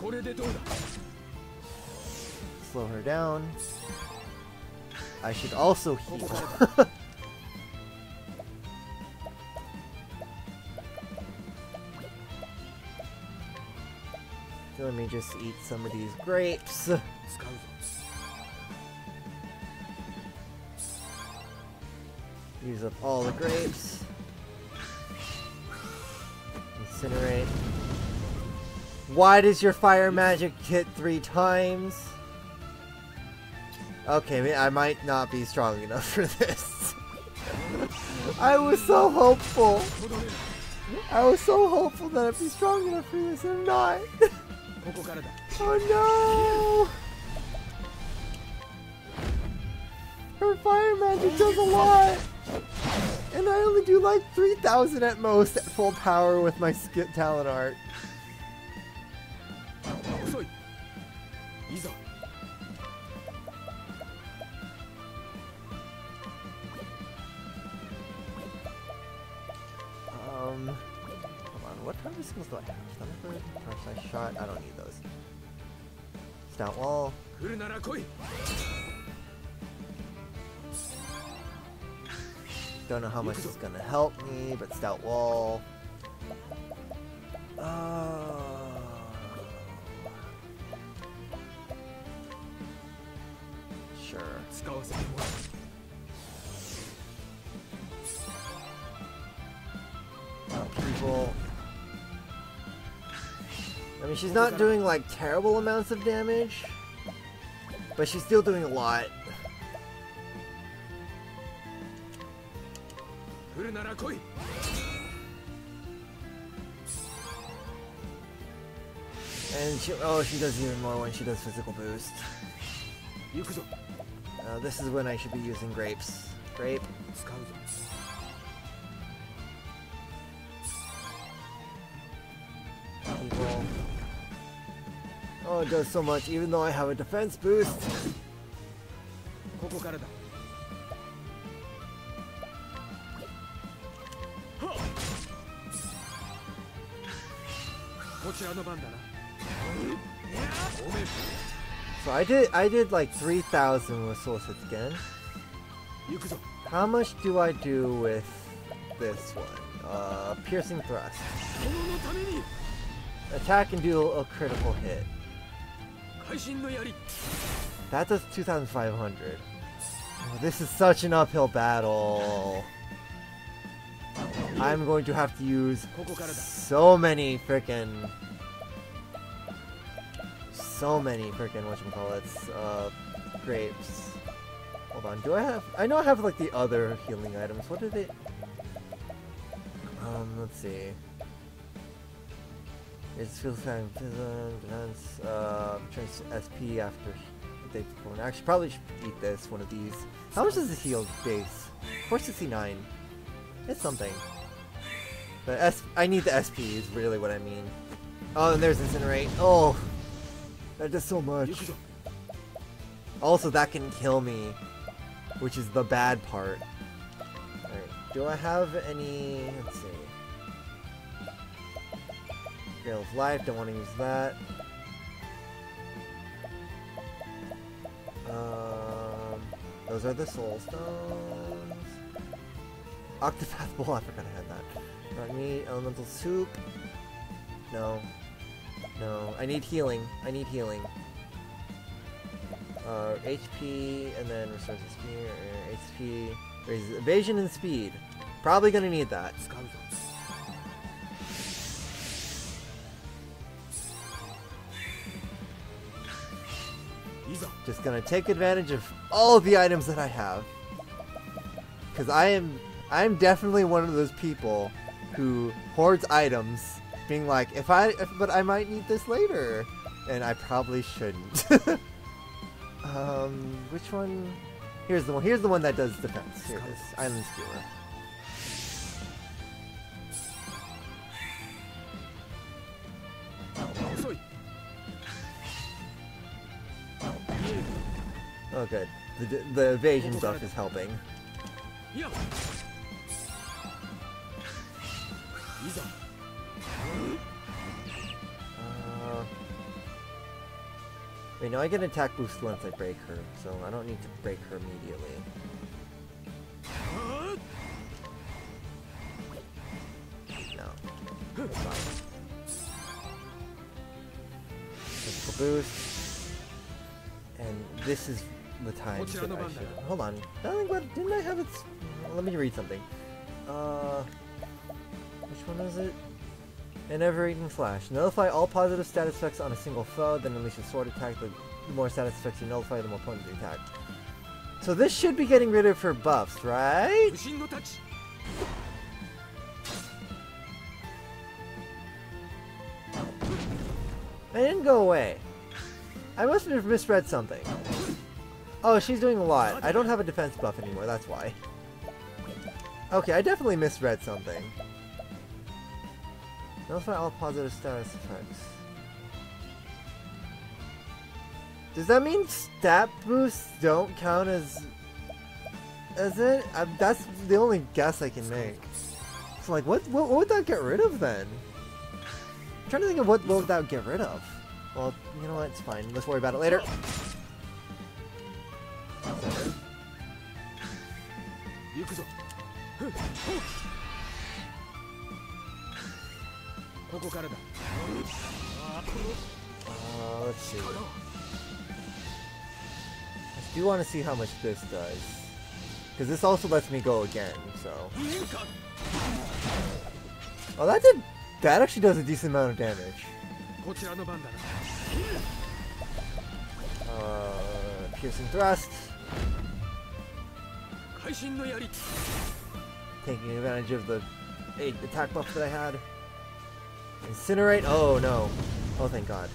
Slow her down. I should also heal. Let me just eat some of these grapes. Use up all the grapes. Incinerate. Why does your fire magic hit three times? Okay, I might not be strong enough for this. I was so hopeful. I was so hopeful that I'd be strong enough for this, and I'm not. Oh no! Her fire magic does a lot! And I only do like 3,000 at most at full power with my skit talent art. Oh, um... What kind of skills do I have? Stomach First I shot. I don't need those. Stout wall. Don't know how much it's gonna help me, but stout wall. Oh. Sure. People. I mean, she's not doing like terrible amounts of damage, but she's still doing a lot. And she, oh, she does even more when she does physical boost. Uh, this is when I should be using grapes. Grape. Evil. Oh, it does so much, even though I have a defense boost. So I did I did like 3,000 with Sources again. How much do I do with this one? Uh, piercing thrust. Attack and do a critical hit. That does 2,500. Oh, this is such an uphill battle. I'm going to have to use so many freaking, so many freaking whatchamacallits, uh, grapes. Hold on, do I have, I know I have like the other healing items, what are they? Um, let's see. It's feels kind of uh, turns SP after they perform. Actually, probably should eat this, one of these. How much does this heal base? 469. It's something. But S I need the SP is really what I mean. Oh, and there's Incinerate. Oh, that does so much. Also, that can kill me, which is the bad part. Do I have any... Let's see. Grail of Life, don't want to use that. Um, those are the Soul Stones. Octopath Bowl, I forgot I had that. Not me, Elemental Soup. No. No, I need healing. I need healing. Uh, HP, and then restores or HP, raises evasion and speed. Probably gonna need that. Just gonna take advantage of all of the items that I have. Cause I am I'm definitely one of those people who hoards items, being like, if I if, but I might need this later. And I probably shouldn't. um which one here's the one here's the one that does defense. Here it is. Island Skewer. good. The, the evasion stuff is helping. Uh, wait, now I get an attack boost once I break her, so I don't need to break her immediately. No. Boost. And this is the time shit I should. Hold on. Didn't I have it? Uh, let me read something. Uh, which one is it? An ever-eating flash. Nullify all positive status effects on a single foe, then unleash a sword attack. The more status effects you nullify, the more points you attack. So this should be getting rid of her buffs, right? I didn't go away. I must have misread something. Oh, she's doing a lot. I don't have a defense buff anymore, that's why. Okay, I definitely misread something. Nullify all positive status effects. Does that mean stat boosts don't count as... As it? i that's the only guess I can make. So like, what, what, what would that get rid of then? I'm trying to think of what, what would that get rid of. Well, you know what? It's fine. Let's worry about it later. Let's see. I do want to see how much this does. Because this also lets me go again, so... Oh, that did... That actually does a decent amount of damage. Uh, piercing thrust. Taking advantage of the attack buff that I had. Incinerate? Oh no. Oh thank god.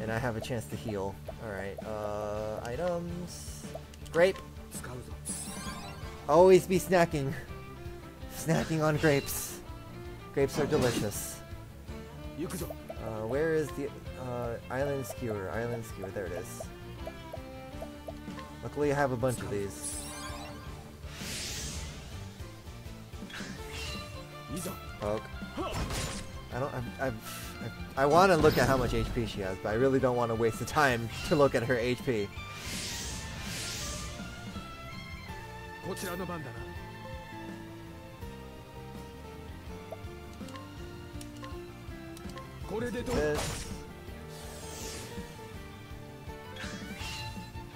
And I have a chance to heal. Alright, uh, items. Grape. Always be snacking. Snacking on grapes. Grapes are delicious. Uh, where is the, uh, island skewer? Island skewer, there it is. Luckily I have a bunch of these. Poke. I don't. I, I, I want to look at how much HP she has, but I really don't want to waste the time to look at her HP.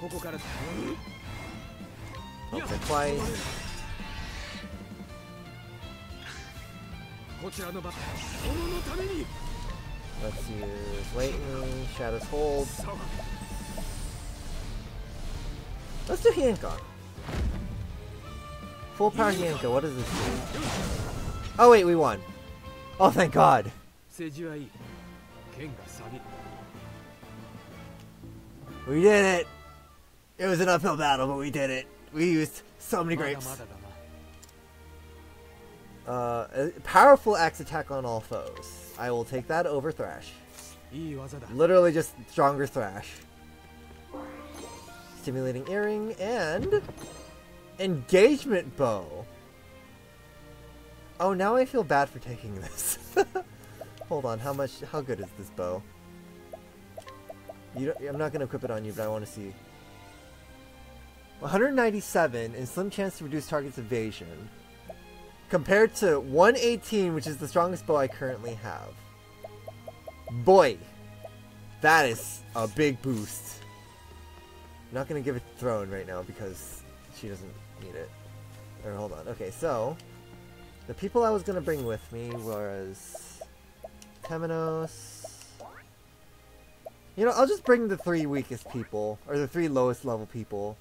Okay. Let's use Leighton, Shadow's Hold. Let's do Hienka. Full power Hienka, what does this do? Oh wait, we won. Oh thank god. We did it! It was an uphill battle, but we did it. We used so many grapes. Uh, powerful axe attack on all foes. I will take that over Thrash. Literally just stronger Thrash. Stimulating Earring and... Engagement Bow. Oh, now I feel bad for taking this. Hold on, how much, how good is this bow? I'm not going to equip it on you, but I want to see. 197 and slim chance to reduce target's evasion, compared to 118, which is the strongest bow I currently have. Boy, that is a big boost. I'm not gonna give it throne right now because she doesn't need it. Or hold on. Okay, so the people I was gonna bring with me was Temenos. You know, I'll just bring the three weakest people or the three lowest level people.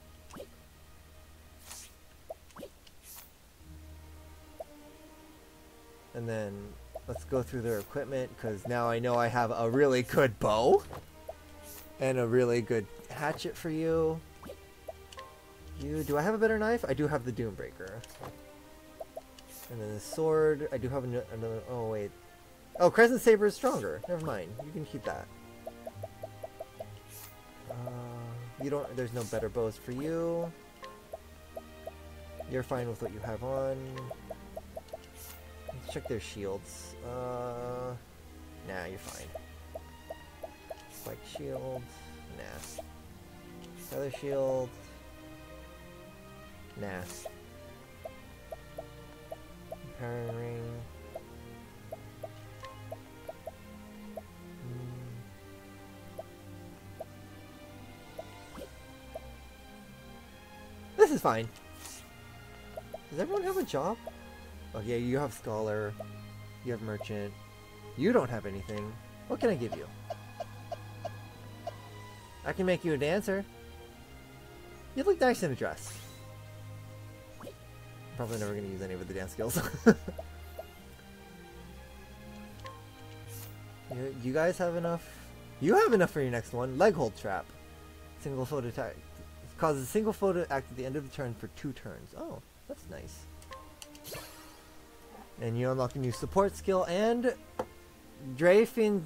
And then let's go through their equipment because now I know I have a really good bow and a really good hatchet for you. You, do I have a better knife? I do have the Doombreaker. And then the sword, I do have ano- another, oh wait. Oh, Crescent Saber is stronger. Never mind, you can keep that. Uh, you don't, there's no better bows for you. You're fine with what you have on. Let's check their shields. Uh, nah, you're fine. Spike shield, nah. Feather shield, nah. Empowering ring. Hmm. This is fine. Does everyone have a job? Oh yeah, you have scholar. You have merchant. You don't have anything. What can I give you? I can make you a dancer. You look nice in a dress. Probably never gonna use any of the dance skills. you, you guys have enough? You have enough for your next one. Leg hold trap. Single foot attack. Causes a single foot act at the end of the turn for two turns. Oh, that's nice. And you unlock a new support skill and Drafin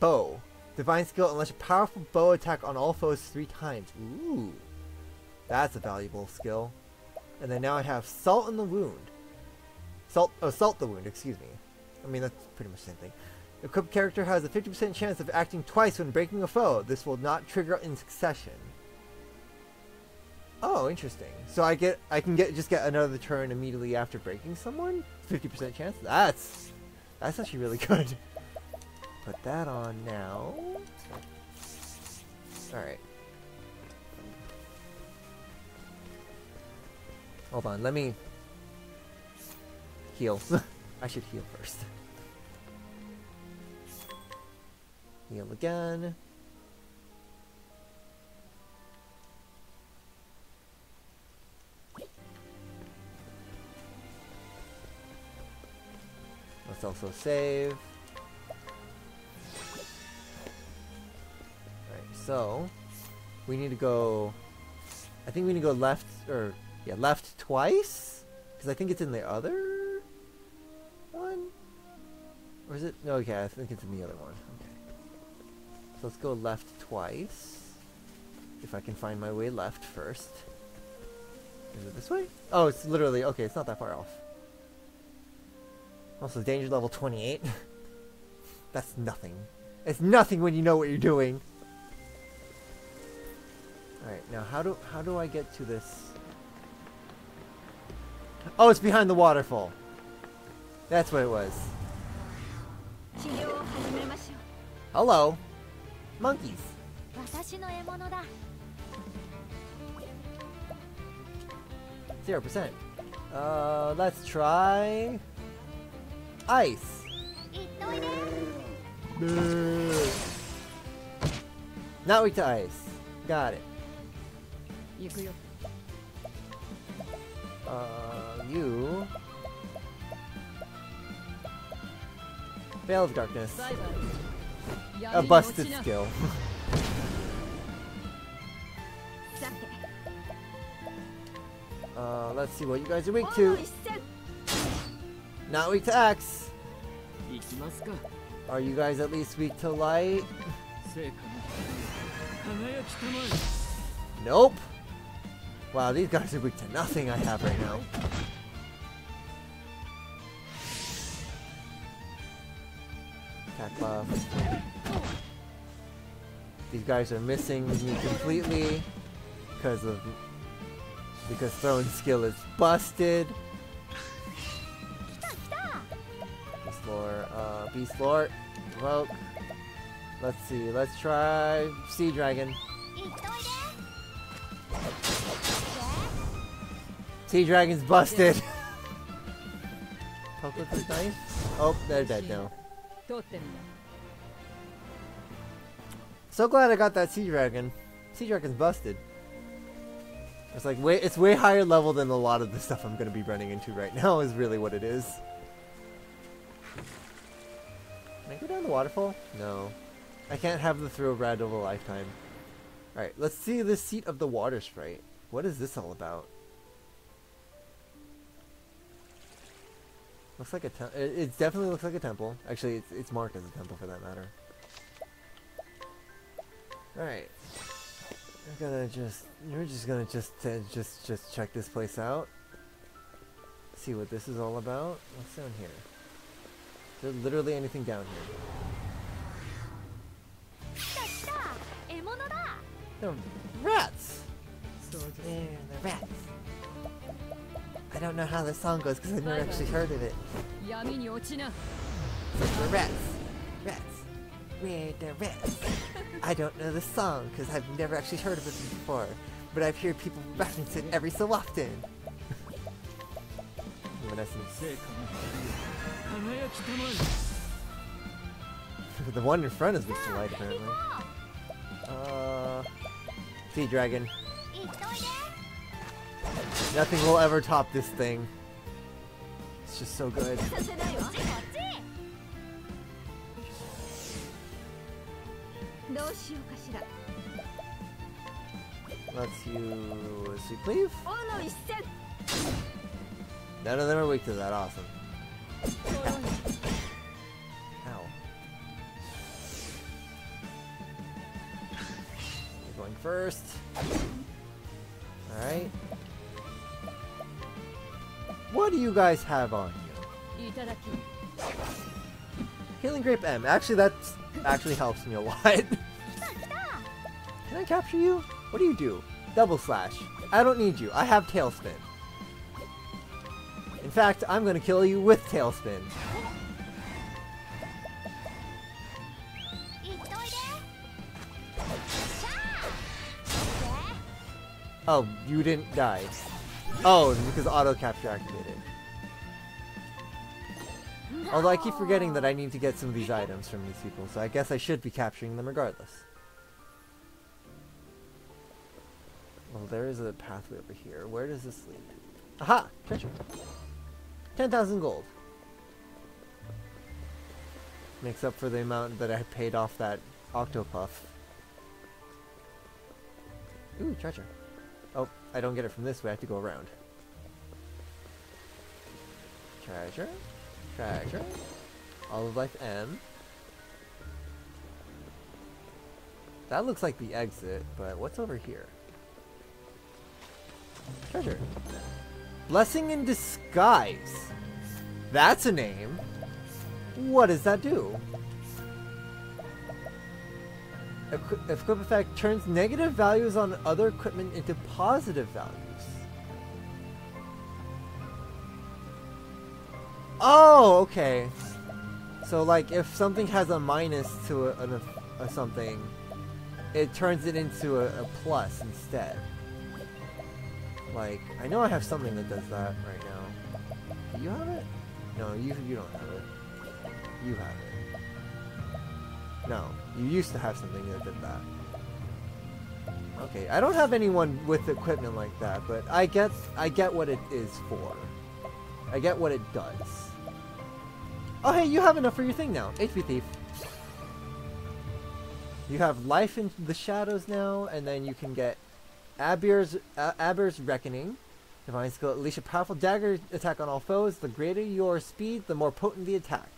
bow. Divine skill unless a powerful bow attack on all foes three times. Ooh. That's a valuable skill. And then now I have Salt in the Wound. Salt oh Salt the Wound, excuse me. I mean that's pretty much the same thing. Equipped character has a 50% chance of acting twice when breaking a foe. This will not trigger in succession. Oh, interesting. So I get I can get just get another turn immediately after breaking someone? 50% chance? That's that's actually really good. Put that on now. Alright. Hold on, let me heal. I should heal first. Heal again. Let's also save. Alright, so we need to go I think we need to go left or yeah, left twice? Because I think it's in the other one? Or is it no okay, I think it's in the other one. Okay. So let's go left twice. If I can find my way left first. Is it this way? Oh, it's literally okay, it's not that far off. Also, danger level 28. That's nothing. It's nothing when you know what you're doing. Alright, now how do how do I get to this? Oh, it's behind the waterfall. That's what it was. Hello. Monkeys. Zero percent. Uh, let's try ice. Now Not weak to ice. Got it. Uh, you... Veil of Darkness. A busted skill. uh, let's see what you guys are weak to. Not weak to X. Are you guys at least weak to light? Nope. Wow, these guys are weak to nothing I have right now. Attack buff. These guys are missing me completely because of because throwing skill is busted. for uh, Beast Lord. Well, let's see. Let's try Sea Dragon. Sea Dragon's busted. Poke with his knife. Oh, they're dead now. So glad I got that Sea Dragon. Sea Dragon's busted. It's like way it's way higher level than a lot of the stuff I'm gonna be running into right now is really what it is. Can I go down the waterfall? No. I can't have the throw rad of a lifetime. Alright, let's see the seat of the water sprite. What is this all about? Looks like a temple. It, it definitely looks like a temple. Actually, it's, it's marked as a temple for that matter. Alright. We're gonna just, we're just gonna just, uh, just, just check this place out. See what this is all about. What's down here? There's literally anything down here. The rats! So rats. I don't know how the song goes because I've never actually heard of it. So the rats. Rats. Where the rats? I don't know the song because I've never actually heard of it before, but I've heard people reference it every so often. Luminescence. 成果の輝きたまえ the one in front is weak to light apparently. Uh, sea dragon. 行っといで Nothing will ever top this thing. It's just so good. させないわこっちどうしようかしら Let's use sweep cleave. None of them are weak to that. Awesome. Ow. You're going first. Alright. What do you guys have on you? Healing Grape M. Actually, that actually helps me a lot. Can I capture you? What do you do? Double Slash. I don't need you. I have Tailspin. In fact, I'm going to kill you with Tailspin. Oh, you didn't die. Oh, because auto capture activated. Although I keep forgetting that I need to get some of these items from these people, so I guess I should be capturing them regardless. Well, there is a pathway over here. Where does this lead? Aha! Treasure! 10,000 gold. Makes up for the amount that I paid off that Octopuff. Ooh, treasure. Oh, I don't get it from this way. I have to go around. Treasure. Treasure. Olive of Life M. That looks like the exit, but what's over here? Treasure. Blessing in disguise. That's a name. What does that do? Equi- equip effect turns negative values on other equipment into positive values. Oh, okay. So, like, if something has a minus to a, an, a something, it turns it into a, a plus instead. Like, I know I have something that does that right now. Do you have it? No, you you don't have it. You have it. No, you used to have something that did that. Okay, I don't have anyone with equipment like that, but I get I get what it is for. I get what it does. Oh hey, you have enough for your thing now. HP Thief. You have Life in the Shadows now, and then you can get Aeber's uh, Aeber's Reckoning, Divine skill, unleash a powerful dagger attack on all foes. The greater your speed, the more potent the attack.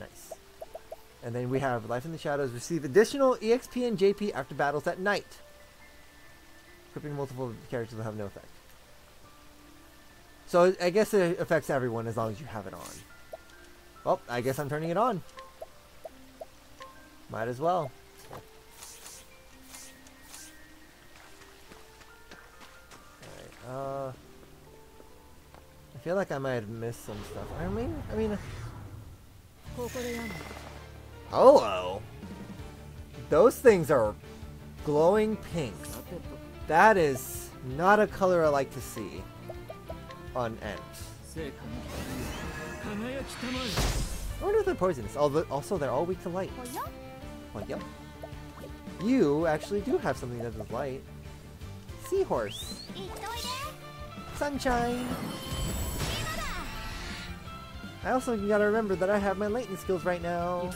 Nice. And then we have Life in the Shadows. Receive additional EXP and JP after battles at night. Equipping multiple characters will have no effect. So I guess it affects everyone as long as you have it on. Well, I guess I'm turning it on. Might as well. Uh, I feel like I might have missed some stuff. I mean, I mean. Uh, Hello. Those things are glowing pink. That is not a color I like to see on ants. I wonder if they're poisonous. Also, they're all weak to light. Well, yep. You actually do have something that is light. Seahorse. Sunshine. I also gotta remember that I have my latent skills right now.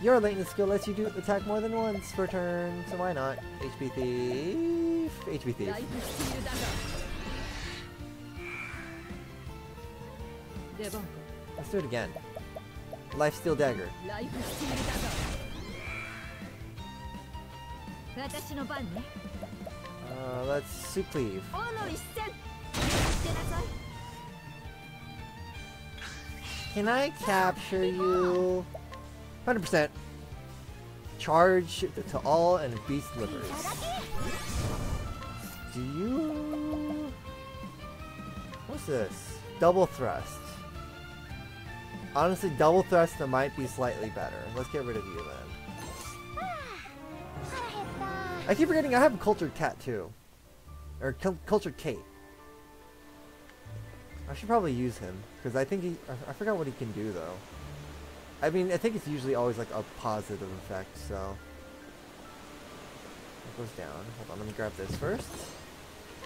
Your latent skill lets you do attack more than once per turn, so why not? HP Thief. HP Thief. Let's do it again. Life Steal Dagger. Uh, let's soup. Can I capture you? 100%. Charge to all and beast livers. Do you... What's this? Double thrust. Honestly, double thrust might be slightly better. Let's get rid of you then. I keep forgetting I have a cultured cat too. Or cultured Kate. I should probably use him because I think he. I, I forgot what he can do though. I mean, I think it's usually always like a positive effect. So it goes down. Hold on, let me grab this first.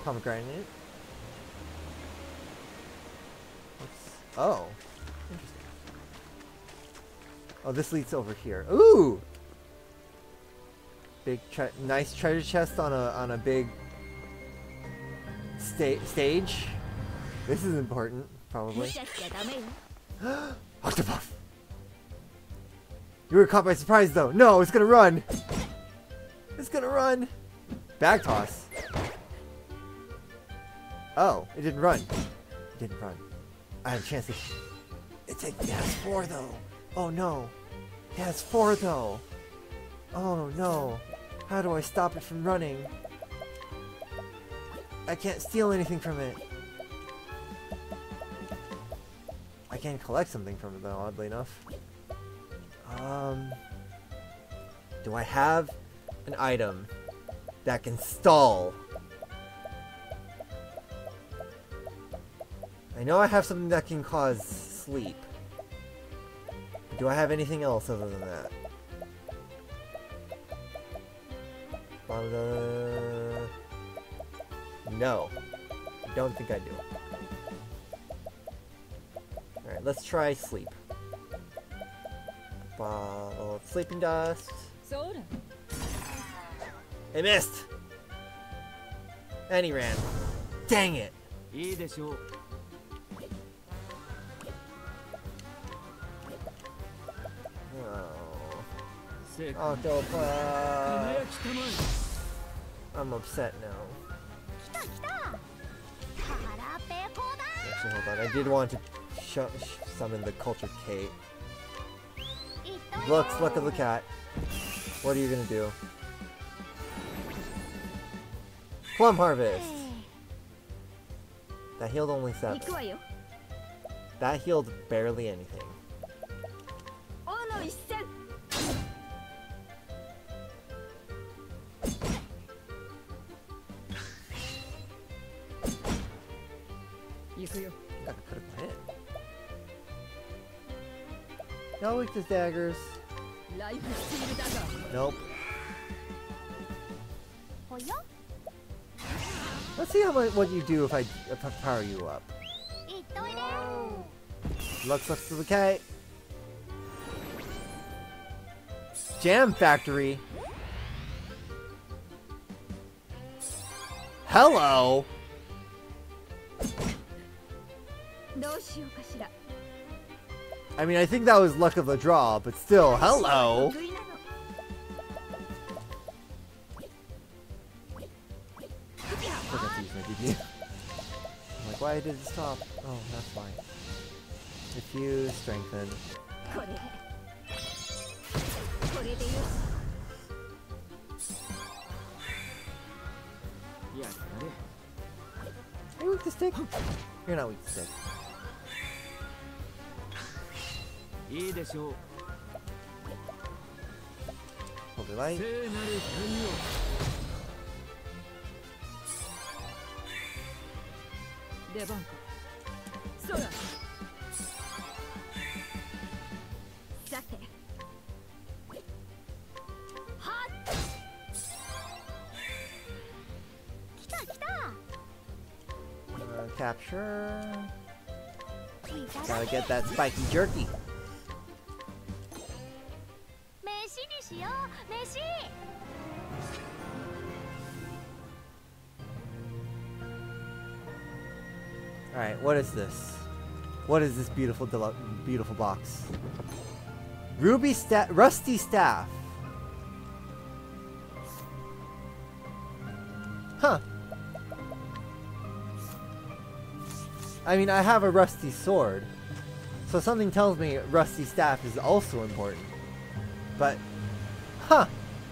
Pomegranate. What's, oh, interesting. Oh, this leads over here. Ooh, big tre nice treasure chest on a on a big sta stage. This is important, probably. Octopuff! You were caught by surprise, though. No, it's gonna run. It's gonna run. Back toss. Oh, it didn't run. It didn't run. I have a chance to. It's a, gas four though. Oh no. Gas four though. Oh no. How do I stop it from running? I can't steal anything from it. I can collect something from it though, oddly enough. Um, do I have an item that can stall? I know I have something that can cause sleep. Do I have anything else other than that? No. I Don't think I do. Alright, let's try sleep. Bottle of sleeping dust. Soda. I missed! And he ran. Dang it! Oh. Oh, I'm upset now. Actually, hold on. I did want to summon the cultured Kate. Looks, look at the cat. What are you gonna do? Plum harvest. That healed only seven. That healed barely anything. his daggers. Nope. Let's see how much what you do if I, if I power you up. Lux looks to the kite. Jam Factory. Hello. I mean, I think that was luck of the draw, but still, hello! I'm like, why did it stop? Oh, that's fine. Diffuse, strengthen. Are you weak to stick? You're not weak to stick. いいでしょう Hold it light. 聖なる光を出番かそらさてはっ来た来た Uh, capture. いただ Gotta get that spiky jerky. Is this? What is this beautiful, beautiful box? Ruby staff, rusty staff. Huh. I mean, I have a rusty sword, so something tells me rusty staff is also important. But, huh,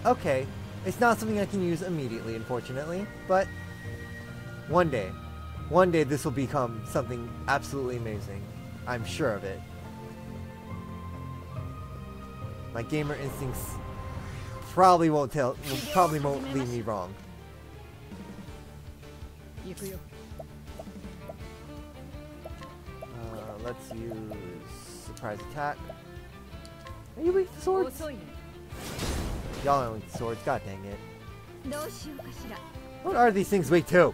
okay. It's not something I can use immediately, unfortunately, but one day. One day this will become something absolutely amazing. I'm sure of it. My gamer instincts probably won't tell probably won't lead me wrong. Uh, let's use surprise attack. Are you weak to swords? Y'all are weak to swords, god dang it. What are these things weak to?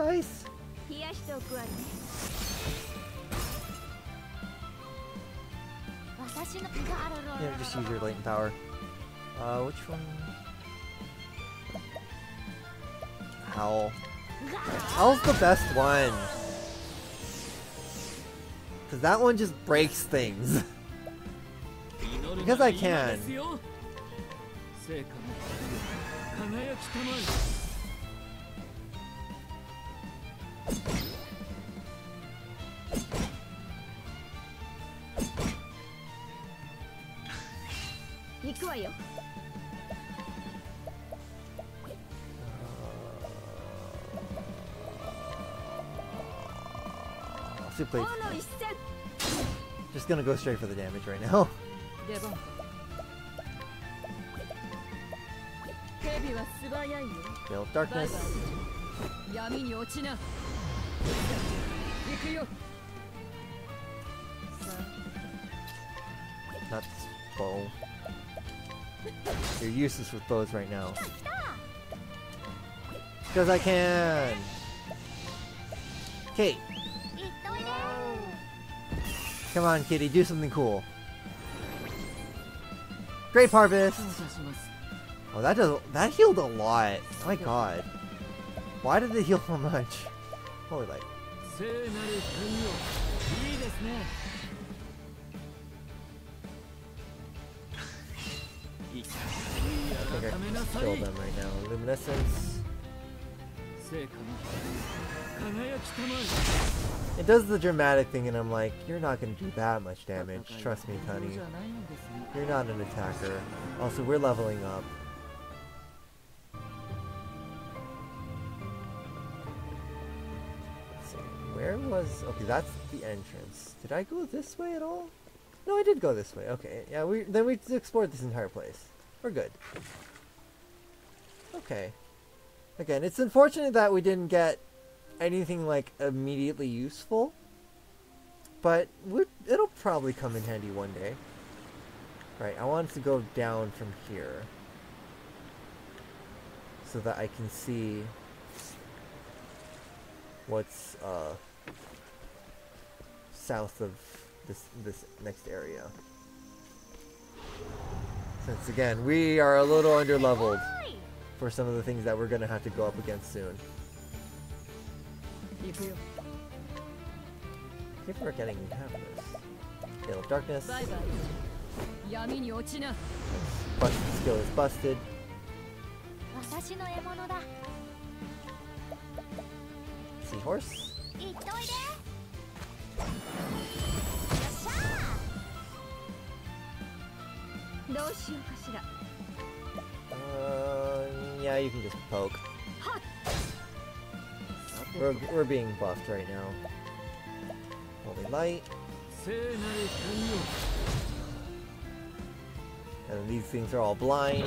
guys. Yeah, just use your latent power. Uh, which one? Owl. Owl's the best one. Cause that one just breaks things. because I can. Uh, Super. Just gonna go straight for the damage right now. Veil of Darkness. Not bow. You're useless with bows right now. Because I can! Okay. Come on, kitty, do something cool. Grape harvest! Oh, that does that healed a lot. My god. Why did it heal so much? I think I can kill them right now. Luminescence. It does the dramatic thing and I'm like, you're not going to do that much damage. Trust me, Tony. You're not an attacker. Also, we're leveling up. Where was... Okay, that's the entrance. Did I go this way at all? No, I did go this way. Okay, yeah, we then we explored this entire place. We're good. Okay. Again, it's unfortunate that we didn't get anything, like, immediately useful. But it'll probably come in handy one day. Right, I want to go down from here. So that I can see what's uh south of this this next area. Since again, we are a little under leveled for some of the things that we're gonna have to go up against soon. You too. I keep forgetting we have this. Veil of Darkness. Busted skill is busted. Seahorse. Yeah, you can just poke. We're, we're being buffed right now. Holy light. And these things are all blind.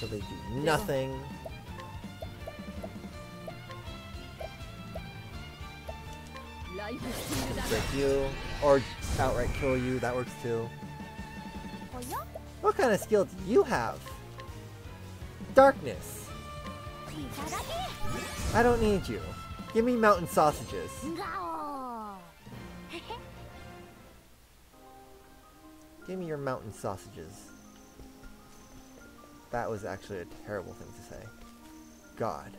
So they do nothing. Break you, or outright kill you, that works too. What kind of skill do you have? Darkness. I don't need you. Give me mountain sausages. Give me your mountain sausages. That was actually a terrible thing to say. God.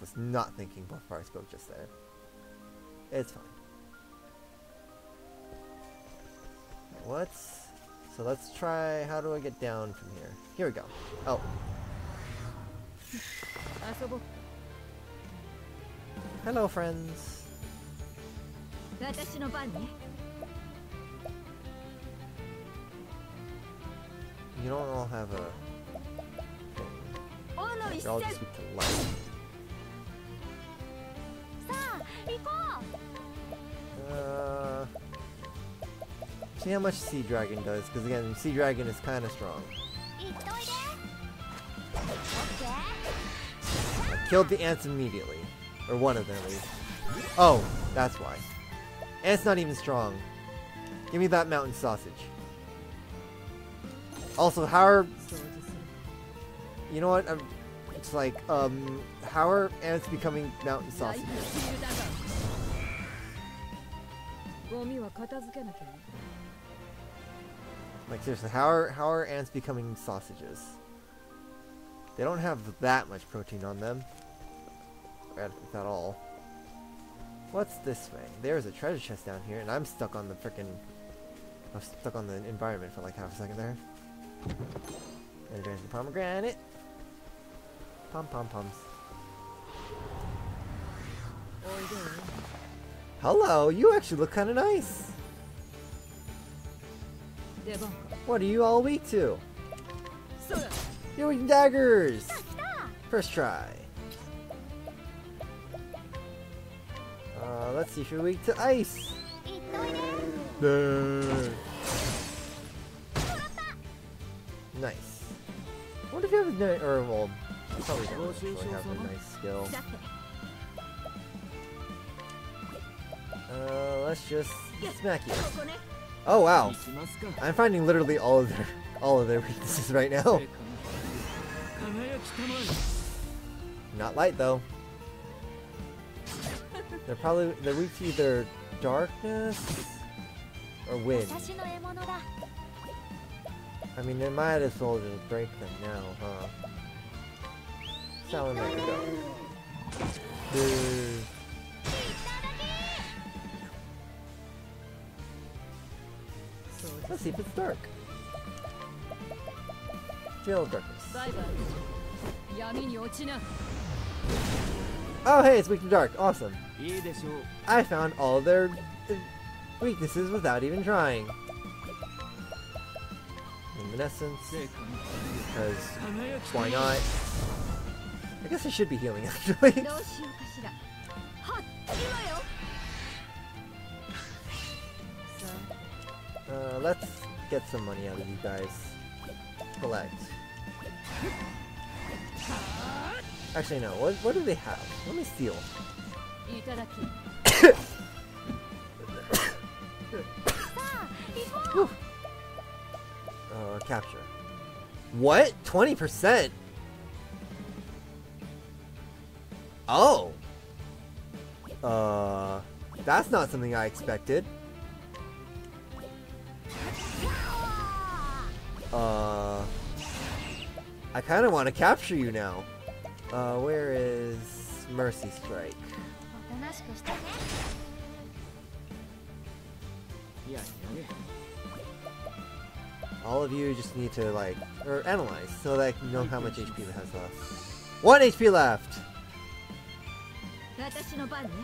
Was not thinking before I spoke just there. It's fine. What's... So let's try... How do I get down from here? Here we go. Oh. Hello, friends. You don't all have a... Thing. You all just weak to life. Uh, see how much Sea Dragon does, because again, Sea Dragon is kind of strong. I killed the ants immediately. Or one of them at least. Oh, that's why. Ant's not even strong. Give me that mountain sausage. Also, how are... You know what? I'm, it's like, um, how are ants becoming mountain sausages? Like seriously, how are how are ants becoming sausages? They don't have that much protein on them. If not all. What's this way? There's a treasure chest down here, and I'm stuck on the frickin' I'm stuck on the environment for like half a second there. And there's the pomegranate. Pom-pom-poms. Hello, you actually look kind of nice. What are you all weak to? You're weak daggers. First try. Uh, let's see if you're weak to ice. Nice. What if you have a normal Probably doesn't have a nice skill. Uh, let's just smack you. Oh wow! I'm finding literally all of their all of their weaknesses right now. Not light though. They're probably they're weak to either darkness or wind. I mean, they might as well just break them now, huh? Salamander go. Let's see if it's dark. Jail darkness. Oh hey, it's weak to dark. Awesome. I found all their uh, weaknesses without even trying. Luminescence. Because why not? guess I should be healing, actually. uh, let's get some money out of you guys. Collect. Actually, no. What, what do they have? Let me steal. uh, capture. What? 20%? Oh! Uh, that's not something I expected. Uh, I kind of want to capture you now. Uh, where is Mercy Strike? All of you just need to like, or analyze, so that I can know how much HP it has left. One HP left!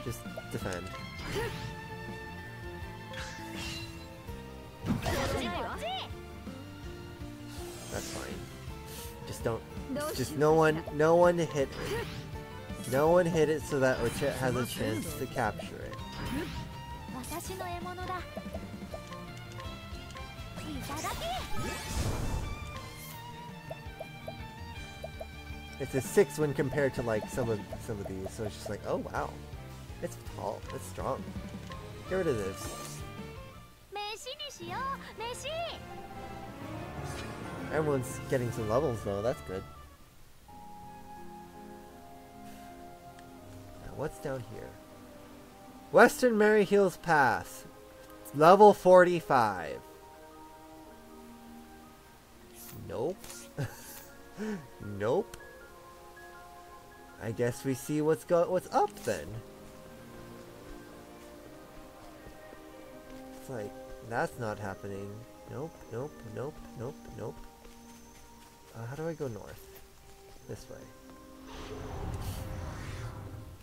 Just defend. That's fine. Just don't. Just no one. No one hit. No one hit it so that Ochette has a chance to capture it. It's a six when compared to like some of some of these. So it's just like, oh wow, it's tall, it's strong. Get rid of this. Everyone's getting some levels though. That's good. Now what's down here? Western Mary Hills Pass, level forty-five. Nope. nope. I guess we see what's go what's up then. It's like that's not happening. Nope, nope, nope, nope, nope. Uh, how do I go north? This way.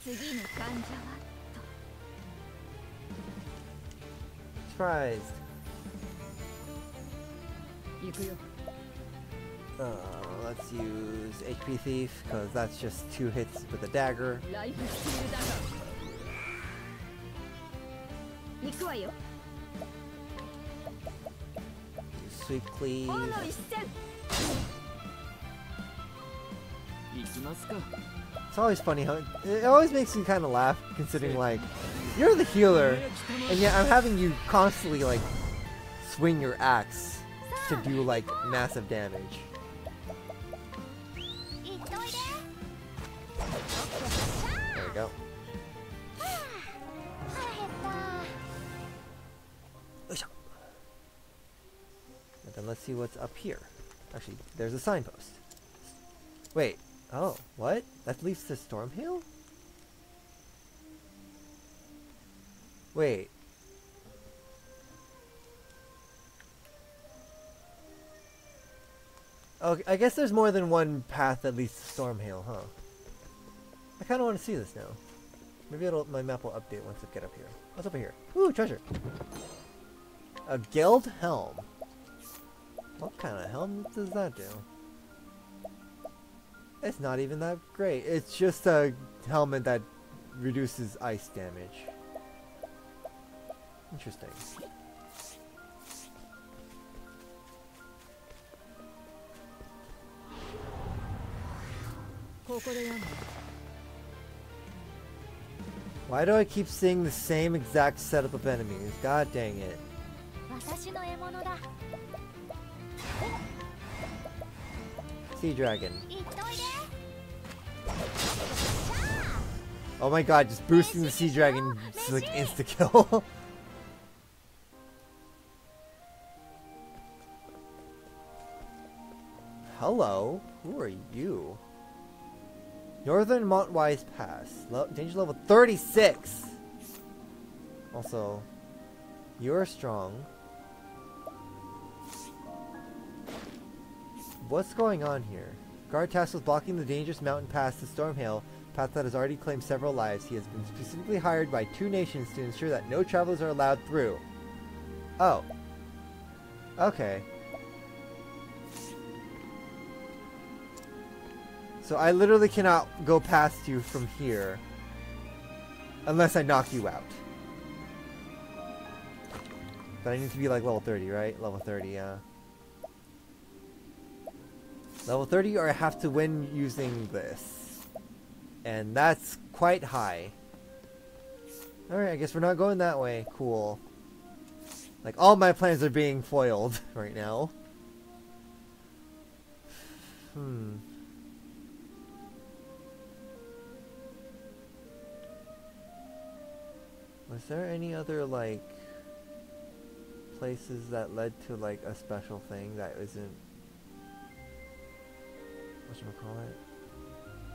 次の患者は Surprised. 行くよ uh, let's use HP Thief, because that's just two hits with a dagger. Sweep Cleave. It's always funny how it always makes you kind of laugh, considering like you're the healer, and yet I'm having you constantly like swing your axe to do like massive damage. Let's see what's up here. Actually, there's a signpost. Wait. Oh, what? That leads to Stormhail? Wait. Oh, I guess there's more than one path that leads to Stormhail, huh? I kind of want to see this now. Maybe it'll, my map will update once I get up here. What's up here? Ooh, treasure! A Guild Helm. What kind of helmet does that do? It's not even that great. It's just a helmet that reduces ice damage. Interesting. Why do I keep seeing the same exact setup of enemies? God dang it. Sea Dragon. Oh my god, just boosting the Sea Dragon is like insta-kill. Hello? Who are you? Northern Montwise Pass. Danger level 36! Also, you're strong. What's going on here? Guard tasked with blocking the dangerous mountain pass to Stormhail, path that has already claimed several lives. He has been specifically hired by two nations to ensure that no travelers are allowed through. Oh. Okay. So I literally cannot go past you from here unless I knock you out. But I need to be like level 30, right? Level 30, yeah. Level 30 or I have to win using this. And that's quite high. Alright, I guess we're not going that way. Cool. Like, all my plans are being foiled right now. Hmm. Was there any other, like, places that led to, like, a special thing that isn't...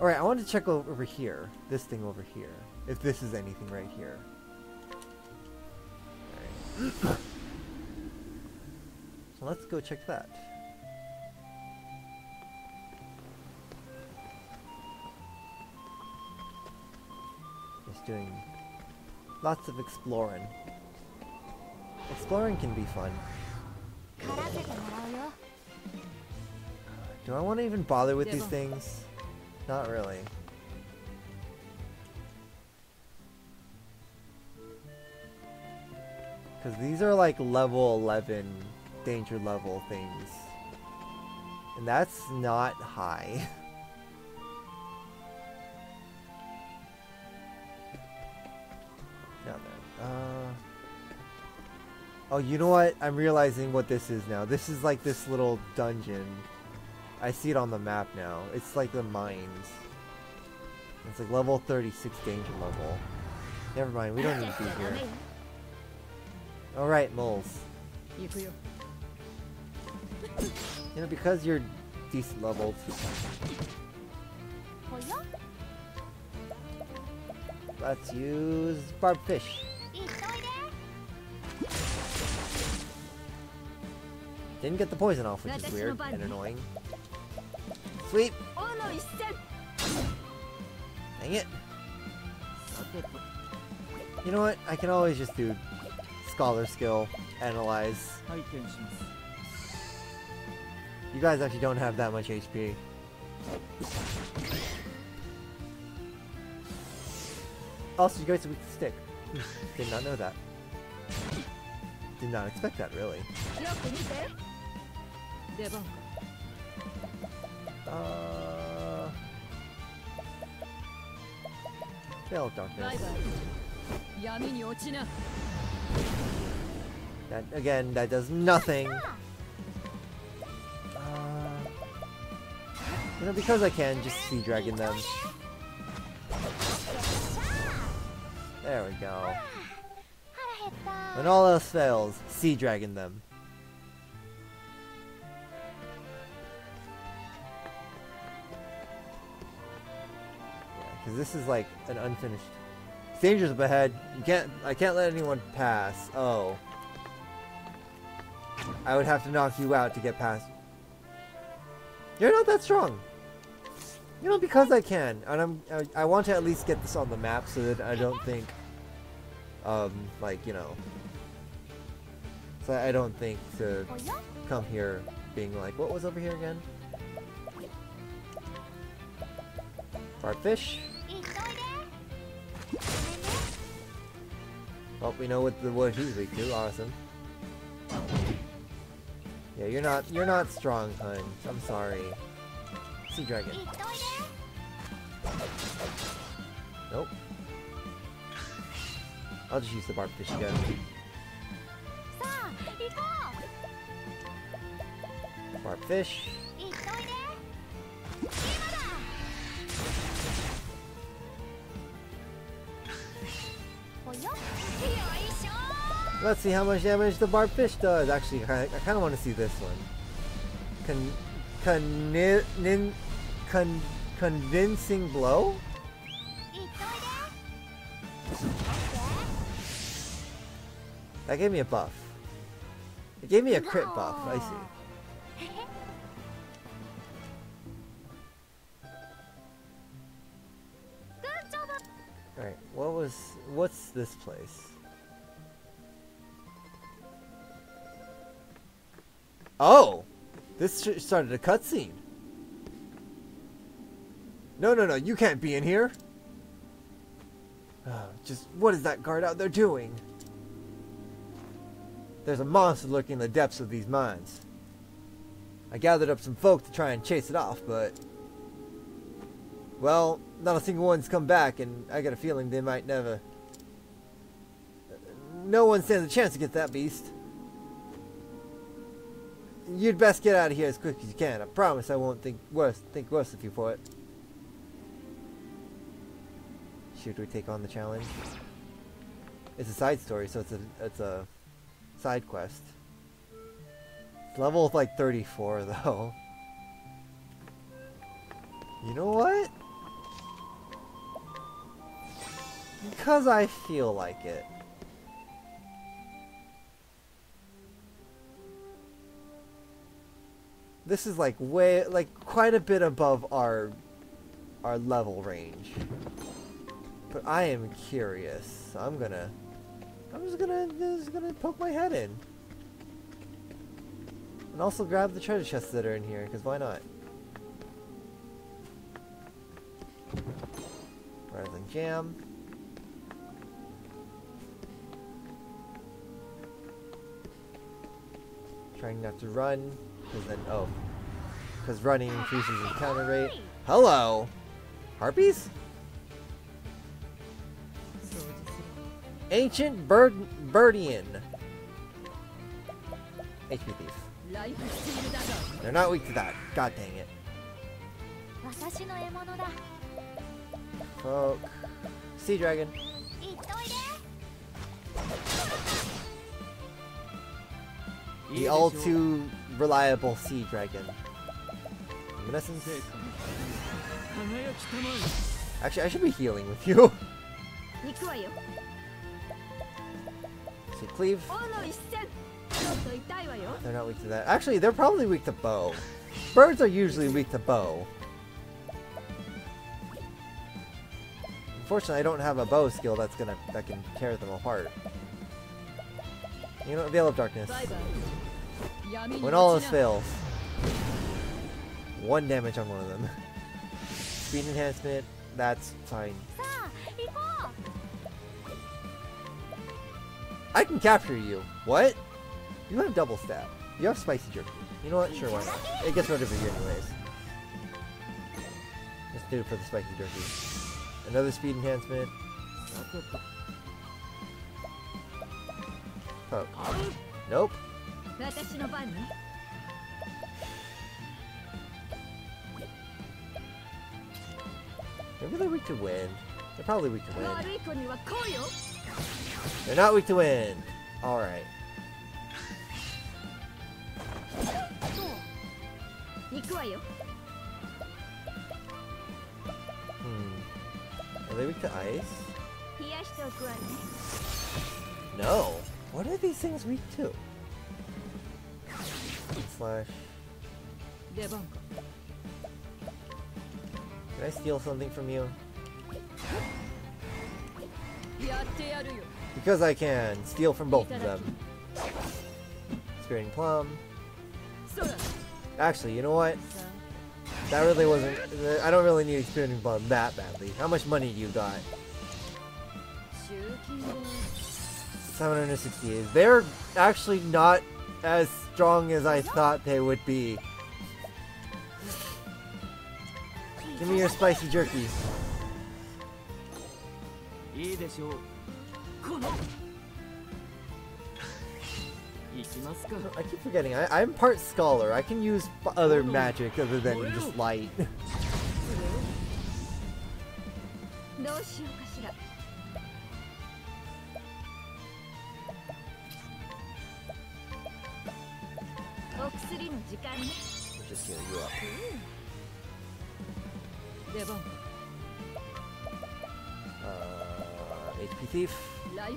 Alright, I want to check over here. This thing over here. If this is anything right here. So let's go check that. Just doing lots of exploring. Exploring can be fun. Do I want to even bother with these things? Not really. Because these are like level 11 danger level things. And that's not high. Now then, uh... Oh, you know what? I'm realizing what this is now. This is like this little dungeon. I see it on the map now. It's like the mines. It's like level 36 danger level. Never mind, we don't need to be here. Alright, moles. You know, because you're decent leveled. Let's use barb fish. Didn't get the poison off, which is weird and annoying. Sweep. Dang it. You know what? I can always just do Scholar Skill, Analyze. You guys actually don't have that much HP. Also, you guys are weak to stick. Did not know that. Did not expect that, really. Uh... Darkness. That, again, that does nothing. Uh, you know, because I can, just Sea Dragon them. There we go. When all else fails, Sea Dragon them. this is like an unfinished. Dangers up ahead. You can't. I can't let anyone pass. Oh. I would have to knock you out to get past. You're not that strong. You know, because I can, and I'm. I, I want to at least get this on the map so that I don't think. Um, like you know. So I don't think to come here being like, what was over here again? Barb fish. Well, we know what the what he's weak to. Awesome. Yeah, you're not you're not strong, hun. I'm sorry. Sea dragon. Nope. I'll just use the barb fish again. Barb fish. Let's see how much damage the barb fish does. Actually, I, kind of want to see this one. Con, con, nin, con, convincing blow? That gave me a buff. It gave me a crit buff, I see. Alright, what was... What's this place? Oh! This started a cutscene. No, no, no, you can't be in here! Oh, just what is that guard out there doing? There's a monster lurking in the depths of these mines. I gathered up some folk to try and chase it off, but well, not a single one's come back, and I got a feeling they might never. No one stands a chance against that beast. You'd best get out of here as quick as you can. I promise I won't think worse think worse of you for it. Should we take on the challenge? It's a side story, so it's a it's a side quest. It's level like 34 though. You know what? Because I feel like it. This is like way, like quite a bit above our, our level range. But I am curious. I'm gonna, I'm just gonna, just gonna poke my head in. And also grab the treasure chests that are in here, because why not? Rather than jam. Trying not to run, because then, oh. Because running increases encounter rate. Hello! Harpies? Ancient Bird Birdian. HP thief. They're not weak to that. God dang it. Folk. Sea Dragon. The all too reliable sea dragon. Luminescence. Actually, I should be healing with you. so cleave. They're not weak to that. Actually, they're probably weak to bow. Birds are usually weak to bow. Unfortunately, I don't have a bow skill that's gonna that can tear them apart. You know, Veil of Darkness. Bye -bye. When all else fails, one damage on one of them. Speed enhancement, that's fine. I can capture you. What? You have double stab. You have spicy jerky. You know what? Sure, why not? It gets rid of you anyways. Let's do it for the spicy jerky. Another speed enhancement. Oh. Nope. 私の番ね Maybe they're weak to wind. They're probably weak to wind. 悪い子にはこうよ They're not weak to wind. Alright. 行くわよ Hmm. Are they weak to ice? 冷やしておくわね No. What are these things weak to? Slash. Can I steal something from you? Because I can steal from both of them. Spiriting Plum. Actually, you know what? That really wasn't. I don't really need Spiriting Plum that badly. How much money do you got? 768. They're actually not as strong as I thought they would be. Give me your spicy jerkies. I keep forgetting, I, am part scholar. I can use other magic other than just light. Just heal you up. Uh, HP Thief. There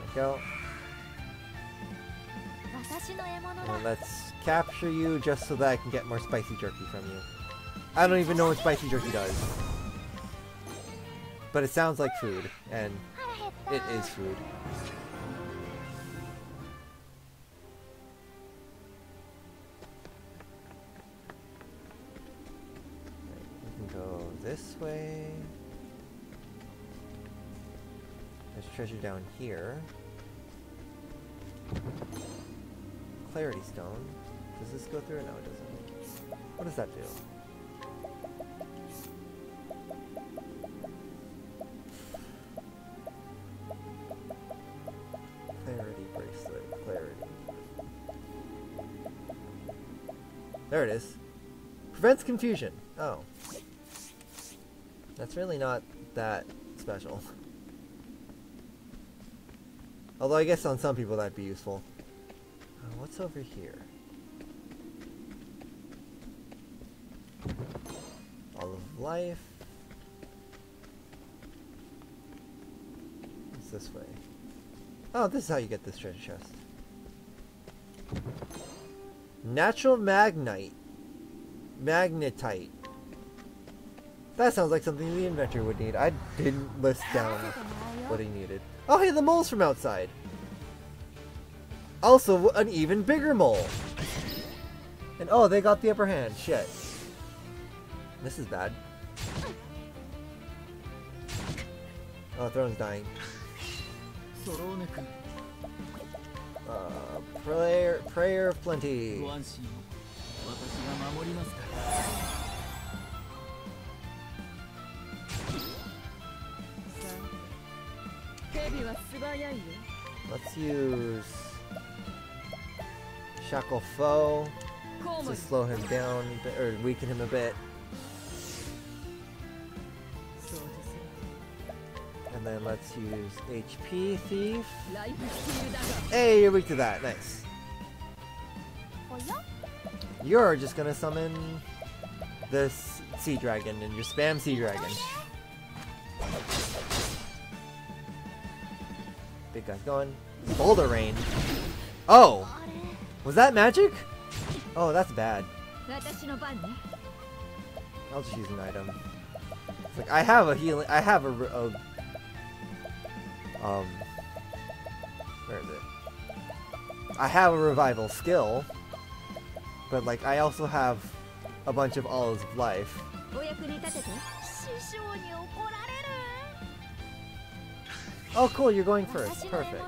we go. And let's capture you just so that I can get more spicy jerky from you. I don't even know what spicy jerky does. But it sounds like food, and it is food. Treasure down here. Clarity stone. Does this go through? No, it doesn't. What does that do? Clarity bracelet. Clarity. There it is. Prevents confusion. Oh. That's really not that special. Although I guess on some people that'd be useful. Uh, what's over here? All of life. It's this way. Oh, this is how you get this treasure chest. Natural magnite. Magnetite. That sounds like something the inventor would need. I didn't list down what he needed. Oh hey, the mole's from outside. Also, an even bigger mole. And oh, they got the upper hand. Shit. This is bad. Oh, Throné's dying. Uh, prayer, prayer of plenty. Let's use Shackle Foe to slow him down or weaken him a bit. And then let's use HP Thief. Hey, you're weak to that. Nice. You're just gonna summon this sea dragon and your spam sea dragon. get going. Boulder Rain. Oh! Was that magic? Oh, that's bad. I'll just use an item. It's like, I have a healing- I have a, a Um... Where is it? I have a revival skill. But like, I also have a bunch of Olive's life. Oh, cool, you're going first. Perfect.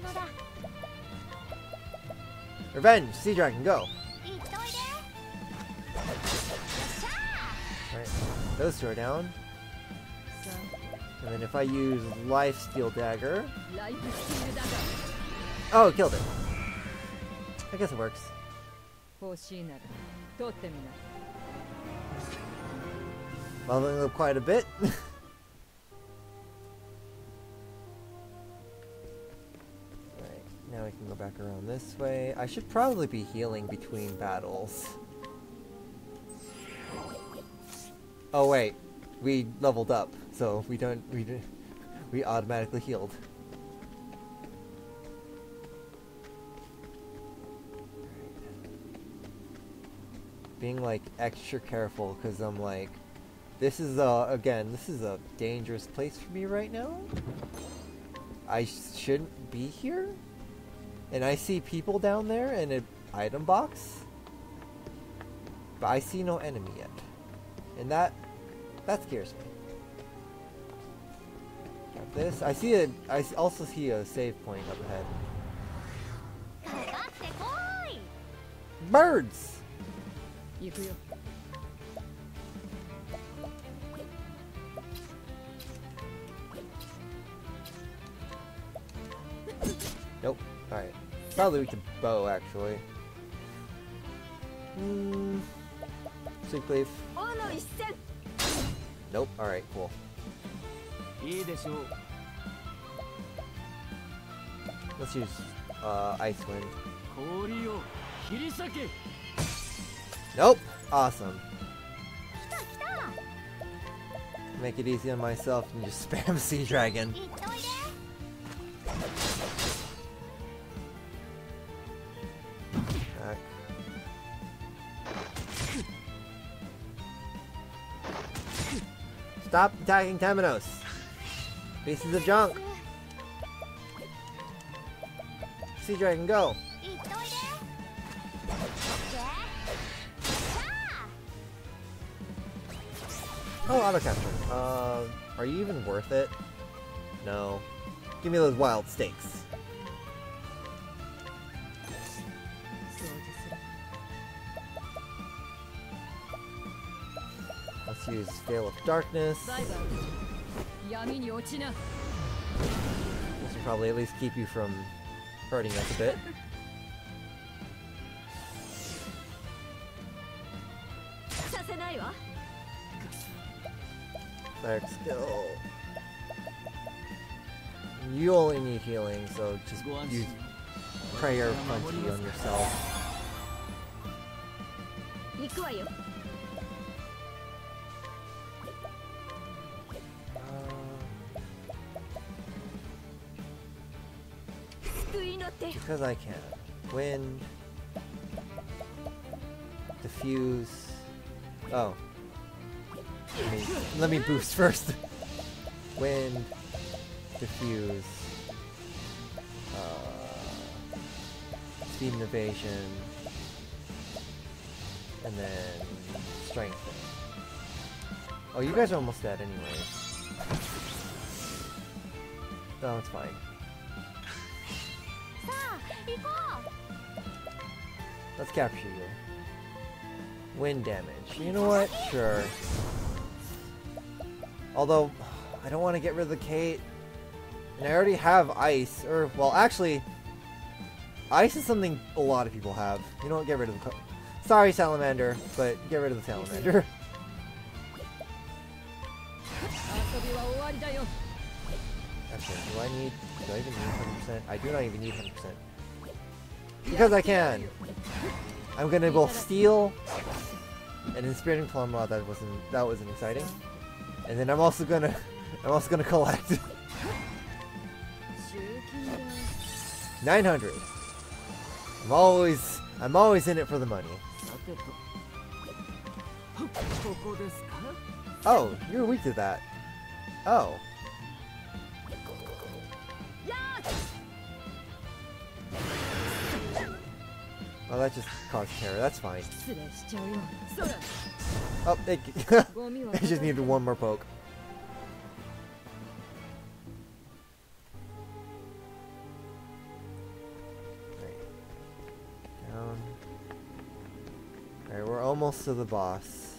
Revenge, Sea Dragon, go. Right, those two are down. And then if I use Life Steal Dagger... Oh, killed it. I guess it works. Leveling up quite a bit. now we can go back around this way. I should probably be healing between battles. Oh wait, we leveled up, so we don't we we automatically healed. Being like extra careful because I'm like this is uh again, this is a dangerous place for me right now. I sh- shouldn't be here and I see people down there and an item box, but I see no enemy yet, and that that scares me. Got this. I see a. I also see a save point up ahead. Birds. Probably with the bow, actually. Hmm. Nope. Alright, cool. Let's use uh, Ice Wind. Nope! Awesome. Make it easy on myself and just spam Sea Dragon. Stop attacking Temenos. Pieces of junk. Sea Dragon, go. Oh, auto capture. Uh, are you even worth it? No. Give me those wild stakes. use Veil of Darkness. This will probably at least keep you from hurting us a bit. Cleric skill. You only need healing, so just use prayer punchy on yourself. Because I can. Wind. Diffuse. Oh. Let me, let me boost first. Wind. Diffuse. Uh, speed and evasion. And then strength. Oh, you guys are almost dead anyways. No, it's fine. Let's capture you. Wind damage. You know what? Sure. Although, I don't want to get rid of the Kate. And I already have ice. Or, well, actually, ice is something a lot of people have. You know what? get rid of the... Sorry, Salamander, but get rid of the Salamander. Actually, do I need... Do I even need 100%? I do not even need 100%. Because I can. I'm gonna both steal an inspiring plum that wasn't that wasn't exciting. And then I'm also gonna I'm also gonna collect 900. I'm always I'm always in it for the money. Oh, you're weak to that. Oh. Well, that just caused terror. That's fine. Oh, oh thank you. I just needed one more poke. Right. Down. Alright, we're almost to the boss.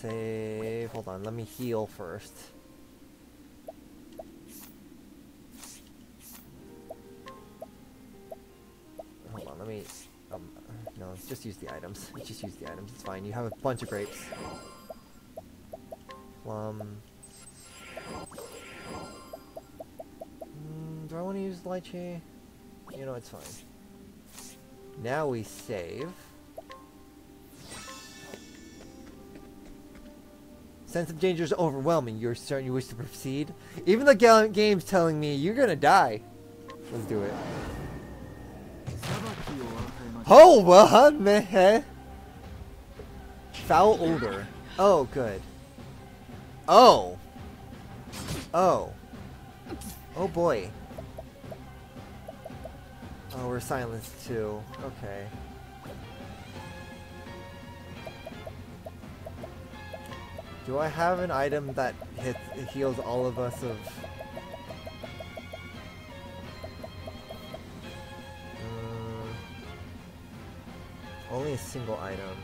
Save. Hold on, let me heal first. Me. Um, no, let's just use the items. Just use the items. It's fine. You have a bunch of grapes. Plum. Mm, do I want to use lychee? You know, it's fine. Now we save. Sense of danger is overwhelming. You're certain you wish to proceed? Even the ga- game's telling me you're gonna die. Let's do it. Oh, well, meh. Foul older. Oh, good. Oh. Oh. Oh boy. Oh, we're silenced too. Okay. Do I have an item that hits heals all of us of only a single item.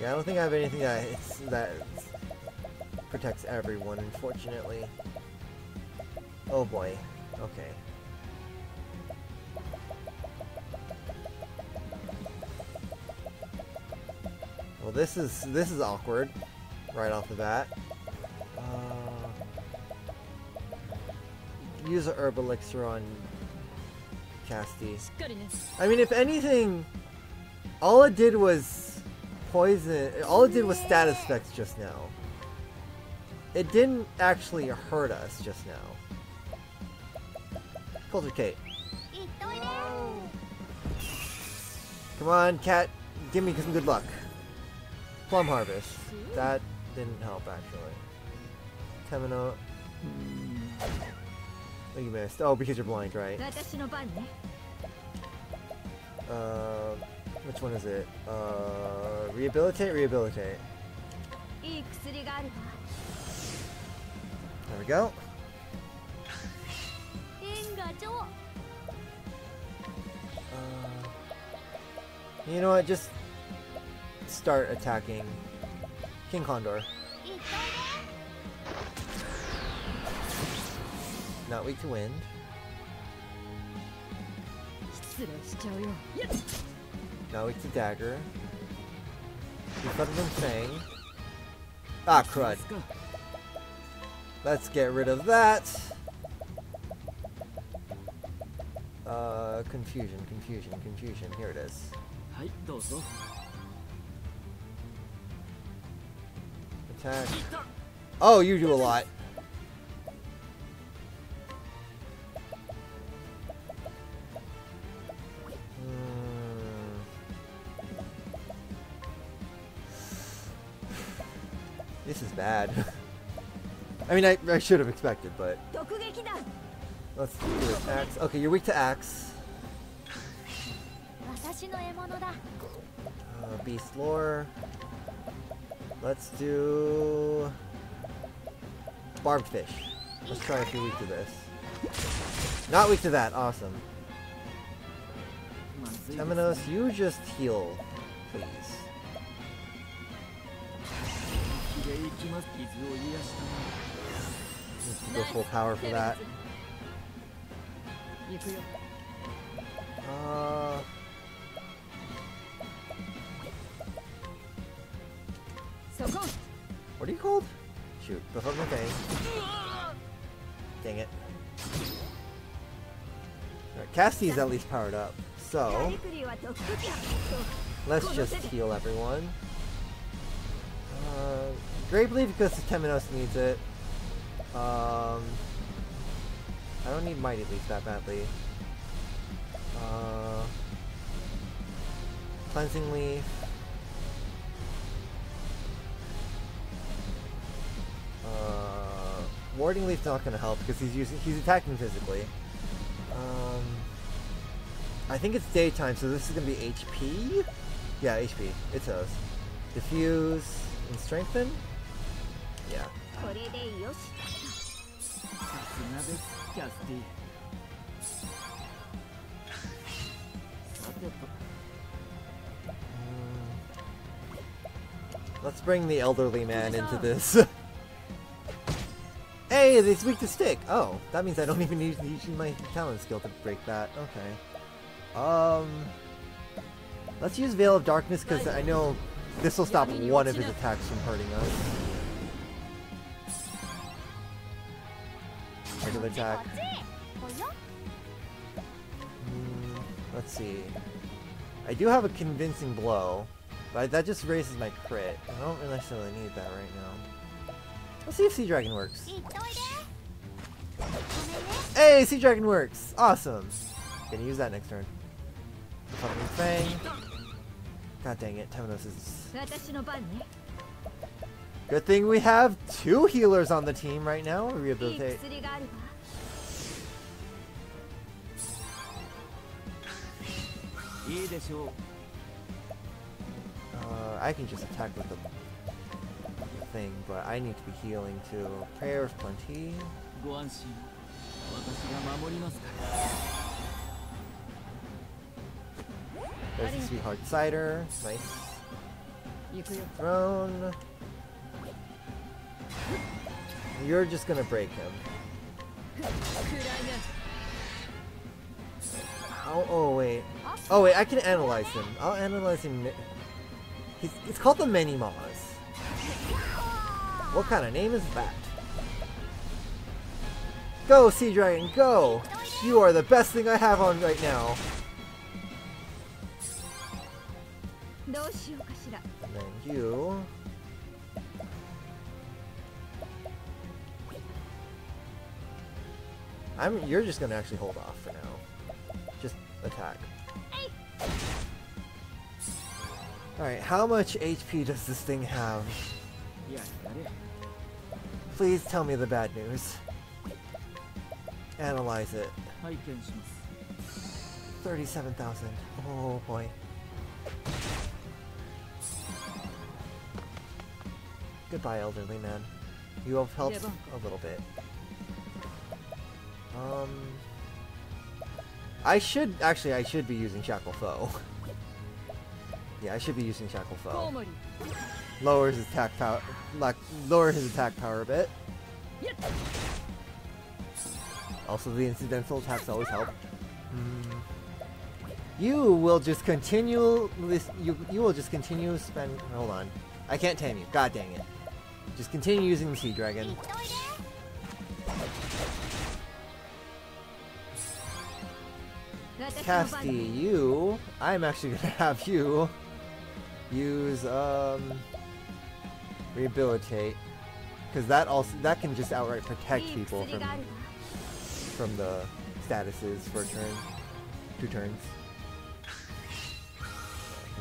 Yeah, I don't think I have anything that that protects everyone, unfortunately. Oh boy. Okay. Well, this is this is awkward, right off the bat. use a herb elixir on Castti. I mean, if anything, all it did was poison. All it did was status effects just now. It didn't actually hurt us just now. Cultivate. Come on, cat. Give me some good luck. Plum Harvest. That didn't help, actually. Temino. Hmm. Oh, you missed. Oh, because you're blind, right? Uh, which one is it? Uh, rehabilitate, rehabilitate. There we go. Uh, you know what? Just start attacking King Condor. Not weak to wind. Not weak to dagger. Befuddled and fang. Ah, crud. Let's get rid of that. Uh, confusion, confusion, confusion. Here it is. Attack. Oh, you do a lot. This is bad. I mean, I, I should have expected, but... Let's do this. Axe. Okay, you're weak to axe. Uh, beast lore. Let's do... Barbed fish. Let's try if you're weak to this. Not weak to that. Awesome. Temenos, you just heal, please. Let's go full power for that. Uh, what are you called? Shoot, the fucking thing. Dang it. Right, Castti's at least powered up, so let's just heal everyone. Uh, Gravely because Temenos needs it. Um, I don't need Mighty Leaf that badly. Uh, Cleansing Leaf. Uh, Warding Leaf's not gonna help because he's using he's attacking physically. Um, I think it's daytime, so this is gonna be HP. Yeah, HP. It's those. Diffuse and strengthen. Yeah. これでよしさすがですキャスティさてと Let's bring the elderly man into this. hey, it's weak to stick. Oh, that means I don't even need to use my talent skill to break that. Okay. Um, let's use Veil of Darkness because I know this will stop one of his attacks from hurting us. regular attack. Mm, let's see. I do have a convincing blow, but that just raises my crit. I don't necessarily need that right now. Let's see if Sea Dragon works. Hey, Sea Dragon works! Awesome! Gonna use that next turn. Fucking Fang. God dang it, Temenos is... Good thing we have two healers on the team right now. Rehabilitate. Uh, I can just attack with the thing, but I need to be healing too. Prayer of plenty. There's the sweetheart cider. Nice. Throné. You're just gonna break him. Oh, oh wait. Oh wait, I can analyze him. I'll analyze him. He's, it's called the Many Maws. What kind of name is that? Go, Sea Dragon, go! You are the best thing I have on right now. And then you. I'm. You're just gonna actually hold off attack. Alright, how much HP does this thing have? Please tell me the bad news. Analyze it. 37,000. Oh boy. Goodbye, elderly man. You have helped a little bit. Um... I should, actually, I should be using Shackle Foe. yeah, I should be using Shackle Foe. Lowers his attack power, like, lower his attack power a bit. Also, the incidental attacks always help. Mm. You will just continue this. You you will just continue spend. Hold on, I can't tame you. God dang it! Just continue using the sea dragon. Castti, you, I'm actually gonna have you use um, rehabilitate, because that also that can just outright protect people from from the statuses for a turn, two turns.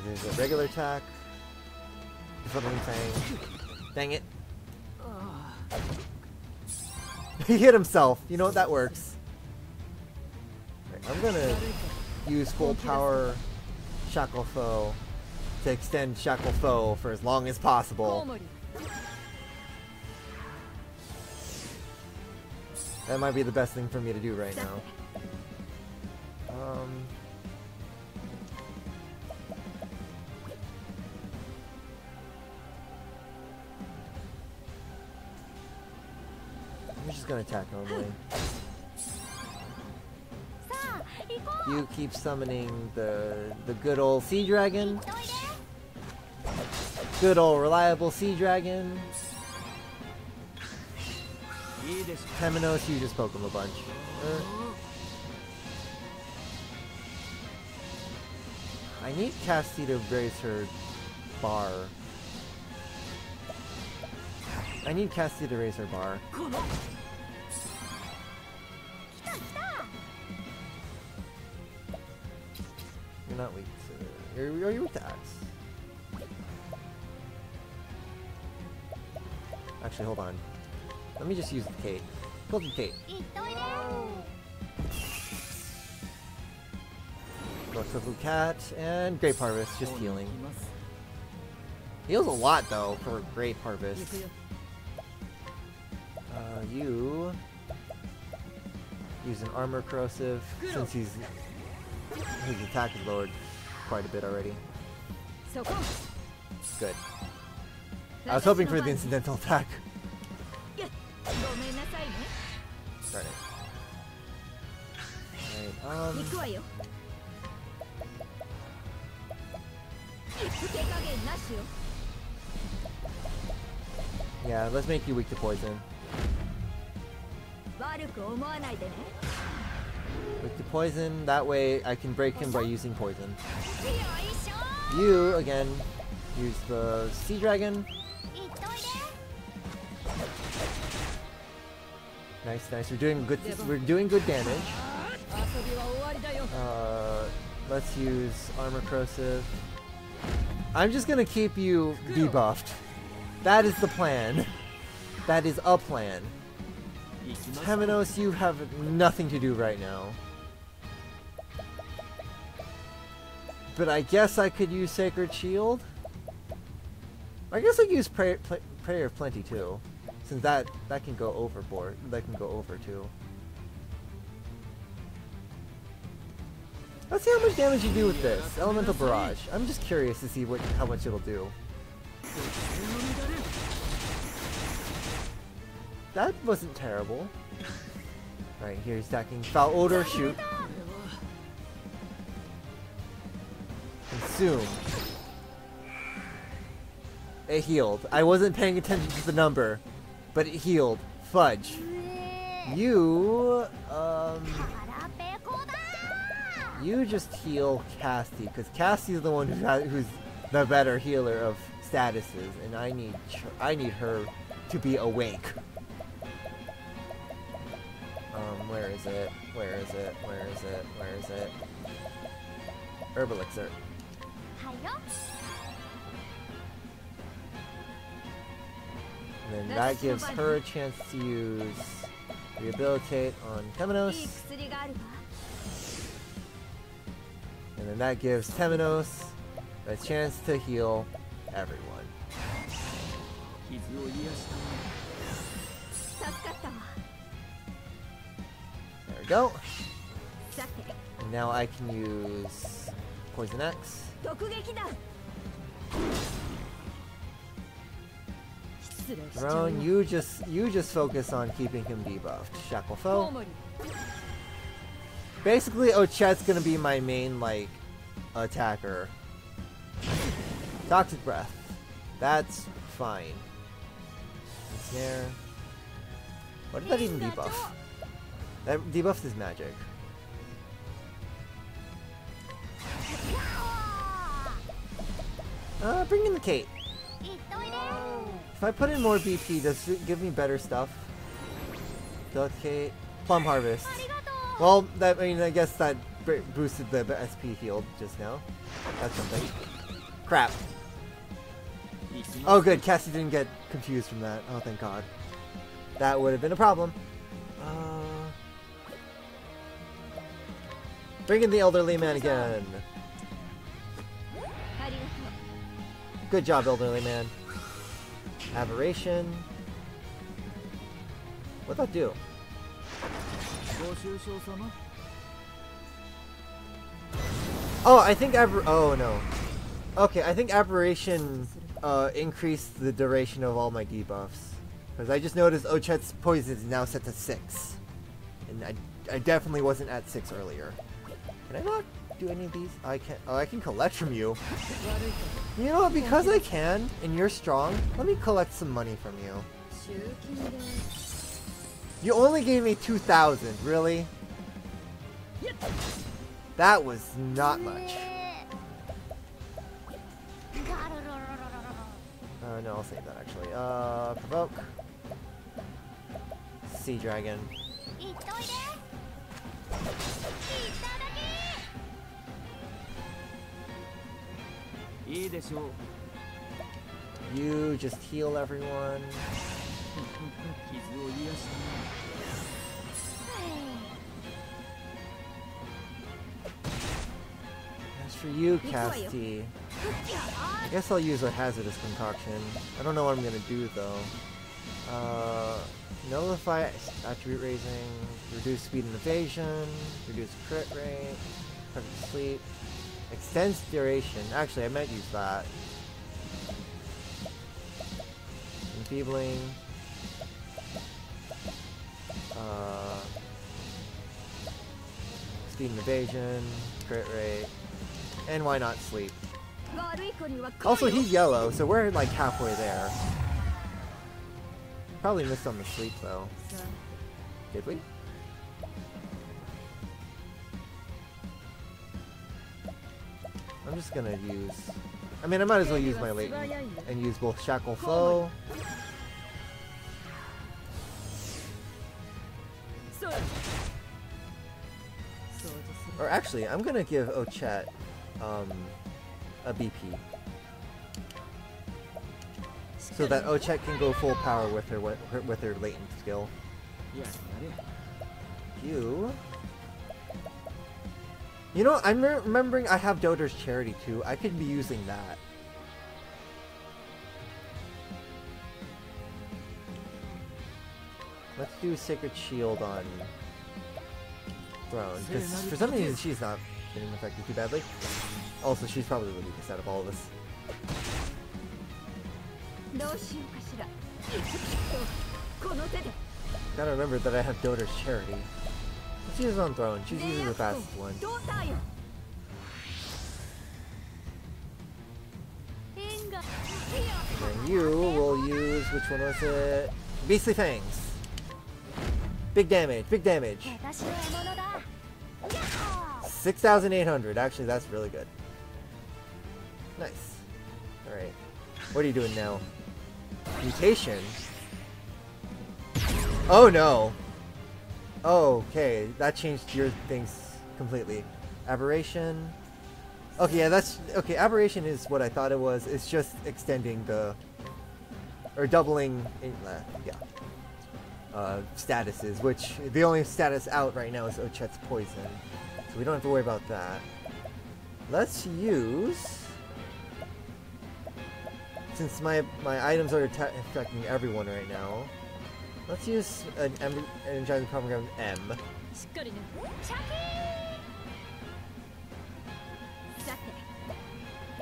There's a regular attack. That's saying. Dang it. he hit himself. You know what? That works. I'm gonna use full power Shackle Foe to extend Shackle Foe for as long as possible. That might be the best thing for me to do right now. Um, I'm just gonna attack normally. You keep summoning the the good old sea dragon. Good old reliable sea dragon. Temenos, you just poke him a bunch. Uh. I need Castti to raise her bar. I need Castti to raise her bar. Here we go with the. Actually, hold on. Let me just use the Kate. Quilted Kate. North Cat and Grape Harvest, just healing. Heals a lot though for Grape Harvest. Uh, you use an armor corrosive since he's his attack is lowered quite a bit already. So. Good. I was hoping for the incidental attack. Darn it. Um... Yeah, let's make you weak to poison to poison. That way I can break him by using poison. You, again, use the Sea Dragon. Nice, nice. We're doing good. We're doing good damage. Uh, let's use armor corrosive. I'm just gonna keep you debuffed. That is the plan. That is a plan. Temenos, you have nothing to do right now. But I guess I could use Sacred Shield. I guess I could use Prayer, Prayer of Plenty too, since that that can go overboard. That can go over too. Let's see how much damage you do with this elemental barrage. I'm just curious to see what how much it'll do. That wasn't terrible. Alright, here's stacking foul odor, shoot. consume. It healed. I wasn't paying attention to the number, but it healed. Fudge. You, um... You just heal Castti, because Castti's the one who's, who's the better healer of statuses, and I need I need her to be awake. Um, where is it? Where is it? Where is it? Where is it? Herb elixir. And then that gives her a chance to use Rehabilitate on Temenos. And then that gives Temenos a chance to heal everyone. There we go. And now I can use Poison Axe. Throné, you just you just focus on keeping him debuffed. Shackle Foe. Basically, Ochette's gonna be my main like attacker. Toxic breath. That's fine. Snare. What did that even debuff? That debuffed his magic. Uh, bring in the Kate. If I put in more BP, does it give me better stuff? Delicate. Plum Harvest. Well, that, I mean, I guess that boosted the SP healed just now. That's something. Crap. Oh good, Castti didn't get confused from that. Oh, thank god. That would have been a problem. Uh... Bring in the elderly man again. Good job, Elderly Man. Aberration. What'd that do? Oh, I think Aber- oh no. Okay, I think Aberration uh, increased the duration of all my debuffs. Because I just noticed Ochette's poison is now set to 6. And I, I definitely wasn't at 6 earlier. Can I not do any of these? I can oh, I can collect from you. You know what, because I can, and you're strong, let me collect some money from you. You only gave me 2,000, really? That was not much. Uh, no, I'll save that actually. Uh, provoke. Sea dragon. You just heal everyone. That's for you, Castti, I guess I'll use a hazardous concoction. I don't know what I'm gonna do though. Uh, nullify attribute raising, reduce speed and evasion, reduce crit rate, perfect sleep. Extends duration. Actually, I might use that. Enfeebling. Uh, speed and evasion. Crit rate. And why not sleep? Also, he's yellow, so we're like halfway there. Probably missed on the sleep, though. Did we? I'm just gonna use... I mean, I might as well use my late and use both Shackle Foe. Or actually, I'm gonna give Ochette um, a BP. So that Ochette can go full power with her with her, latent skill. You you know, I'm remembering I have Doter's Charity too. I could be using that. Let's do Sacred Shield on Throné, because for some reason she's not getting affected too badly. Also, she's probably the weakest out of all of us. Gotta remember that I have Doter's Charity. She on Throné. She's usually the fastest one. And you will use, which one was it? Beastly Fangs. Big damage, big damage. 6,800. Actually, that's really good. Nice. Alright. What are you doing now? Mutation? Oh no! Okay, that changed your things completely. Aberration. Okay, yeah, that's okay. Aberration is what I thought it was. It's just extending the or doubling, uh, yeah, uh, statuses. Which the only status out right now is Ochette's poison, so we don't have to worry about that. Let's use since my my items are affecting everyone right now. Let's use an em energizing program M.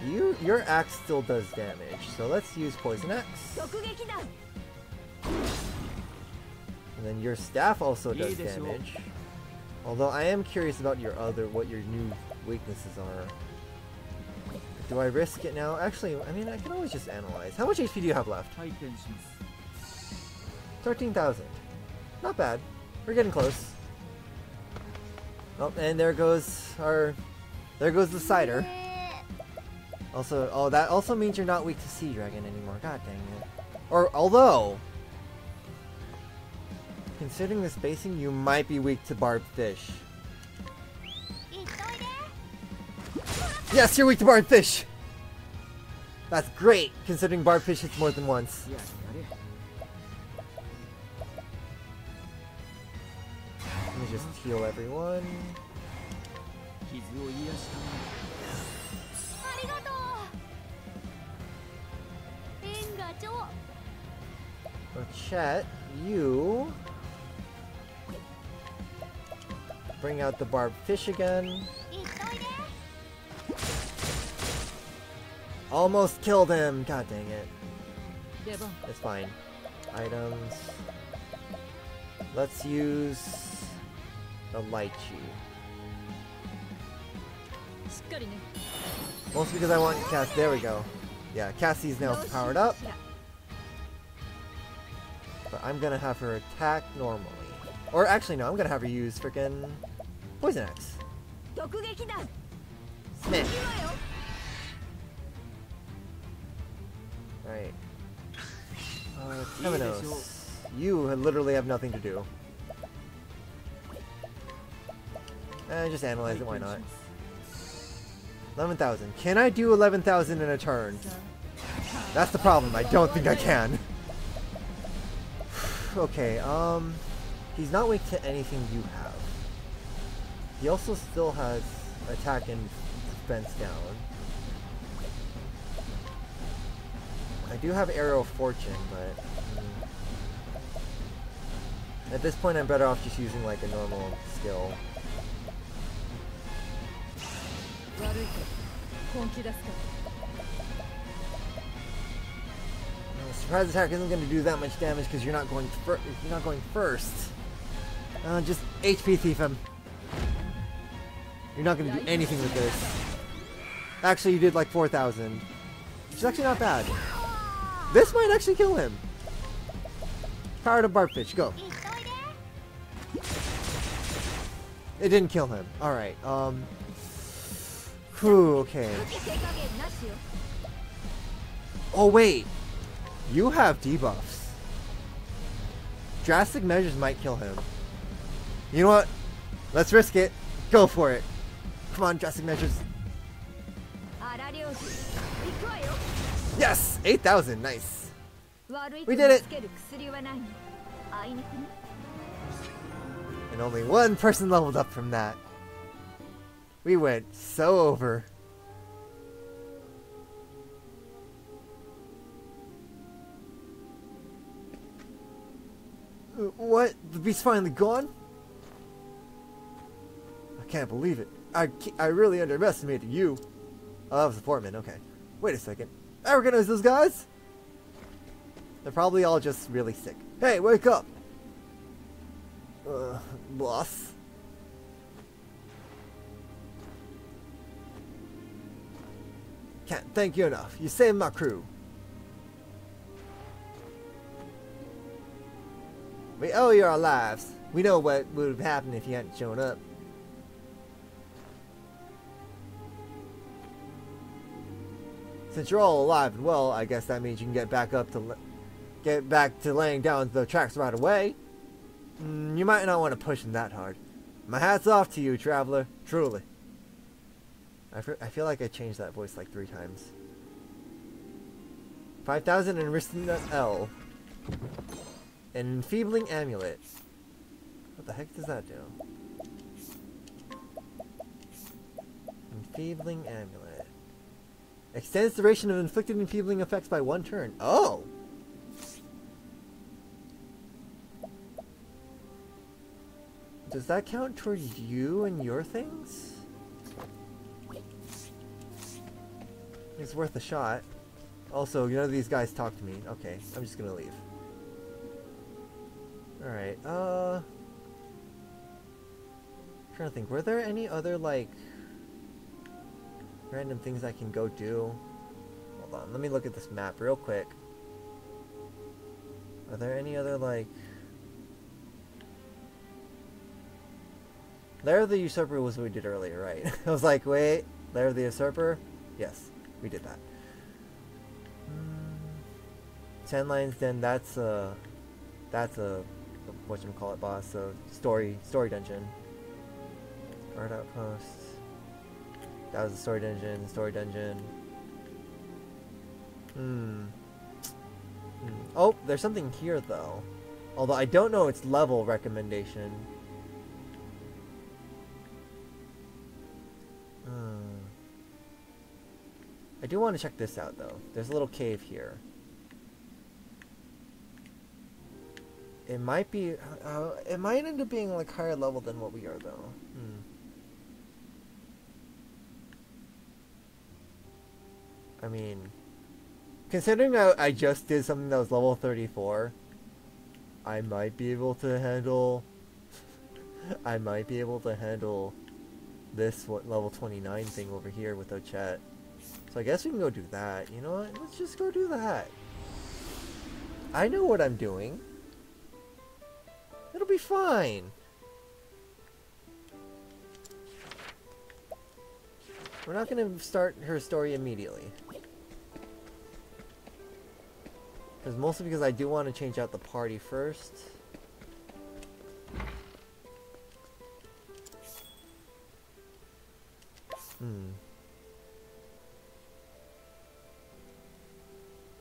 You, your axe still does damage, so let's use poison axe. And then your staff also does damage. Although I am curious about your other, what your new weaknesses are. Do I risk it now? Actually, I mean, I can always just analyze. How much HP do you have left? 13,000. Not bad. We're getting close. Oh, and there goes our... There goes the cider. Also, oh, that also means you're not weak to sea dragon anymore. God dang it. Or, although... Considering the spacing, you might be weak to barbed fish. Yes, you're weak to barbed fish! That's great, considering barbed fish hits more than once. Yes. Let me just heal everyone. Well, Chet, you bring out the barb fish again. Almost killed him! God dang it. It's fine. Items. Let's use They'll light you. Mostly because I want Cass. There we go. Yeah, Castti's now powered up. But I'm gonna have her attack normally. Or actually, no, I'm gonna have her use freaking Poison Axe. Smash. Alright. Uh, Temenos, you literally have nothing to do. Eh, just analyze it, why not? 11,000. Can I do 11,000 in a turn? That's the problem, I don't think I can. okay, um... He's not weak to anything you have. He also still has attack and defense down. I do have Arrow of Fortune, but... mm. At this point, I'm better off just using, like, a normal skill. 悪いけど本気出すか Uh, surprise attack isn't going to do that much damage because you're not going fir- you're not going first. Uh, just HP thief him. You're not going to do anything with this. Actually, you did like 4,000. Which is actually not bad. This might actually kill him. Power to Barfish, go. 行っといで It didn't kill him. Alright, um... Whew, okay. Oh wait! You have debuffs. Drastic measures might kill him. You know what? Let's risk it. Go for it. Come on, drastic measures. Yes! 8,000, nice. We did it! And only one person leveled up from that. We went so over. What? The beast's finally gone? I can't believe it. I, I really underestimated you. Oh, that was the Portman, okay. Wait a second. I recognize those guys! They're probably all just really sick. Hey, wake up! Uh, boss. Can't thank you enough. You saved my crew. We owe you our lives. We know what would have happened if you hadn't shown up. Since you're all alive and well, I guess that means you can get back up to get back to laying down the tracks right away. Mm, you might not want to push them that hard. My hat's off to you, traveler. Truly. I, I feel like I changed that voice like three times. 5,000 and Riston L. An enfeebling amulet. What the heck does that do? Enfeebling amulet. Extends duration of inflicted enfeebling effects by one turn. Oh! Does that count towards you and your things? It's worth a shot. Also, none of these guys talk to me. Okay, I'm just gonna leave. Alright, uh... trying to think, were there any other, like... Random things I can go do? Hold on, let me look at this map real quick. Are there any other, like... Lair of the Usurper was what we did earlier, right? I was like, wait, Lair of the Usurper? Yes. We did that. Mm, Ten lines. Then that's a that's a what you call it boss. So story story dungeon. Guard outpost. That was a story dungeon. Story dungeon. Hmm. Hmm. Oh, there's something here though. Although I don't know its level recommendation. Hmm. I do want to check this out though. There's a little cave here. It might be. Uh, it might end up being like higher level than what we are though. Hmm. I mean, considering I, I just did something that was level 34, I might be able to handle. I might be able to handle this what level 29 thing over here with Ochette. I guess we can go do that. You know what? Let's just go do that. I know what I'm doing. It'll be fine. We're not going to start her story immediately. Because mostly because I do want to change out the party first. Hmm.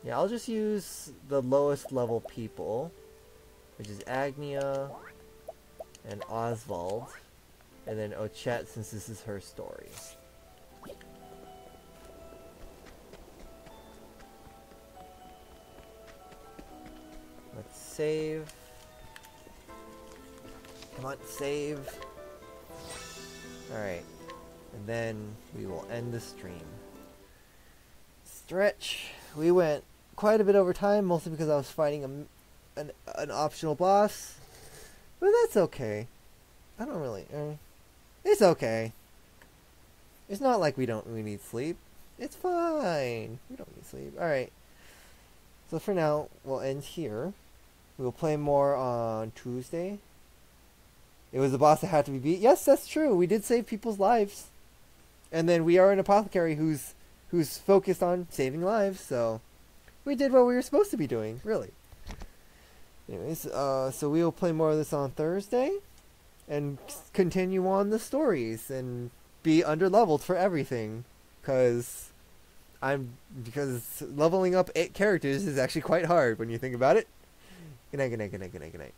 Yeah, I'll just use the lowest level people, which is Agnea and Osvald, and then Ochette since this is her story. Let's save. Come on, save. Alright. And then we will end the stream. Stretch. We went quite a bit over time, mostly because I was fighting a, an, an optional boss. But that's okay. I don't really. Uh, it's okay. It's not like we don't we need sleep. It's fine. We don't need sleep. All right. So for now, we'll end here. We'll play more on Tuesday. It was the boss that had to be beat. Yes, that's true. We did save people's lives, and then we are an apothecary who's who's focused on saving lives. So we did what we were supposed to be doing, really. Anyways, uh, so we will play more of this on Thursday, and continue on the stories and be under leveled for everything, because I'm because leveling up eight characters is actually quite hard when you think about it. Good night, good night, good night, good night, good night.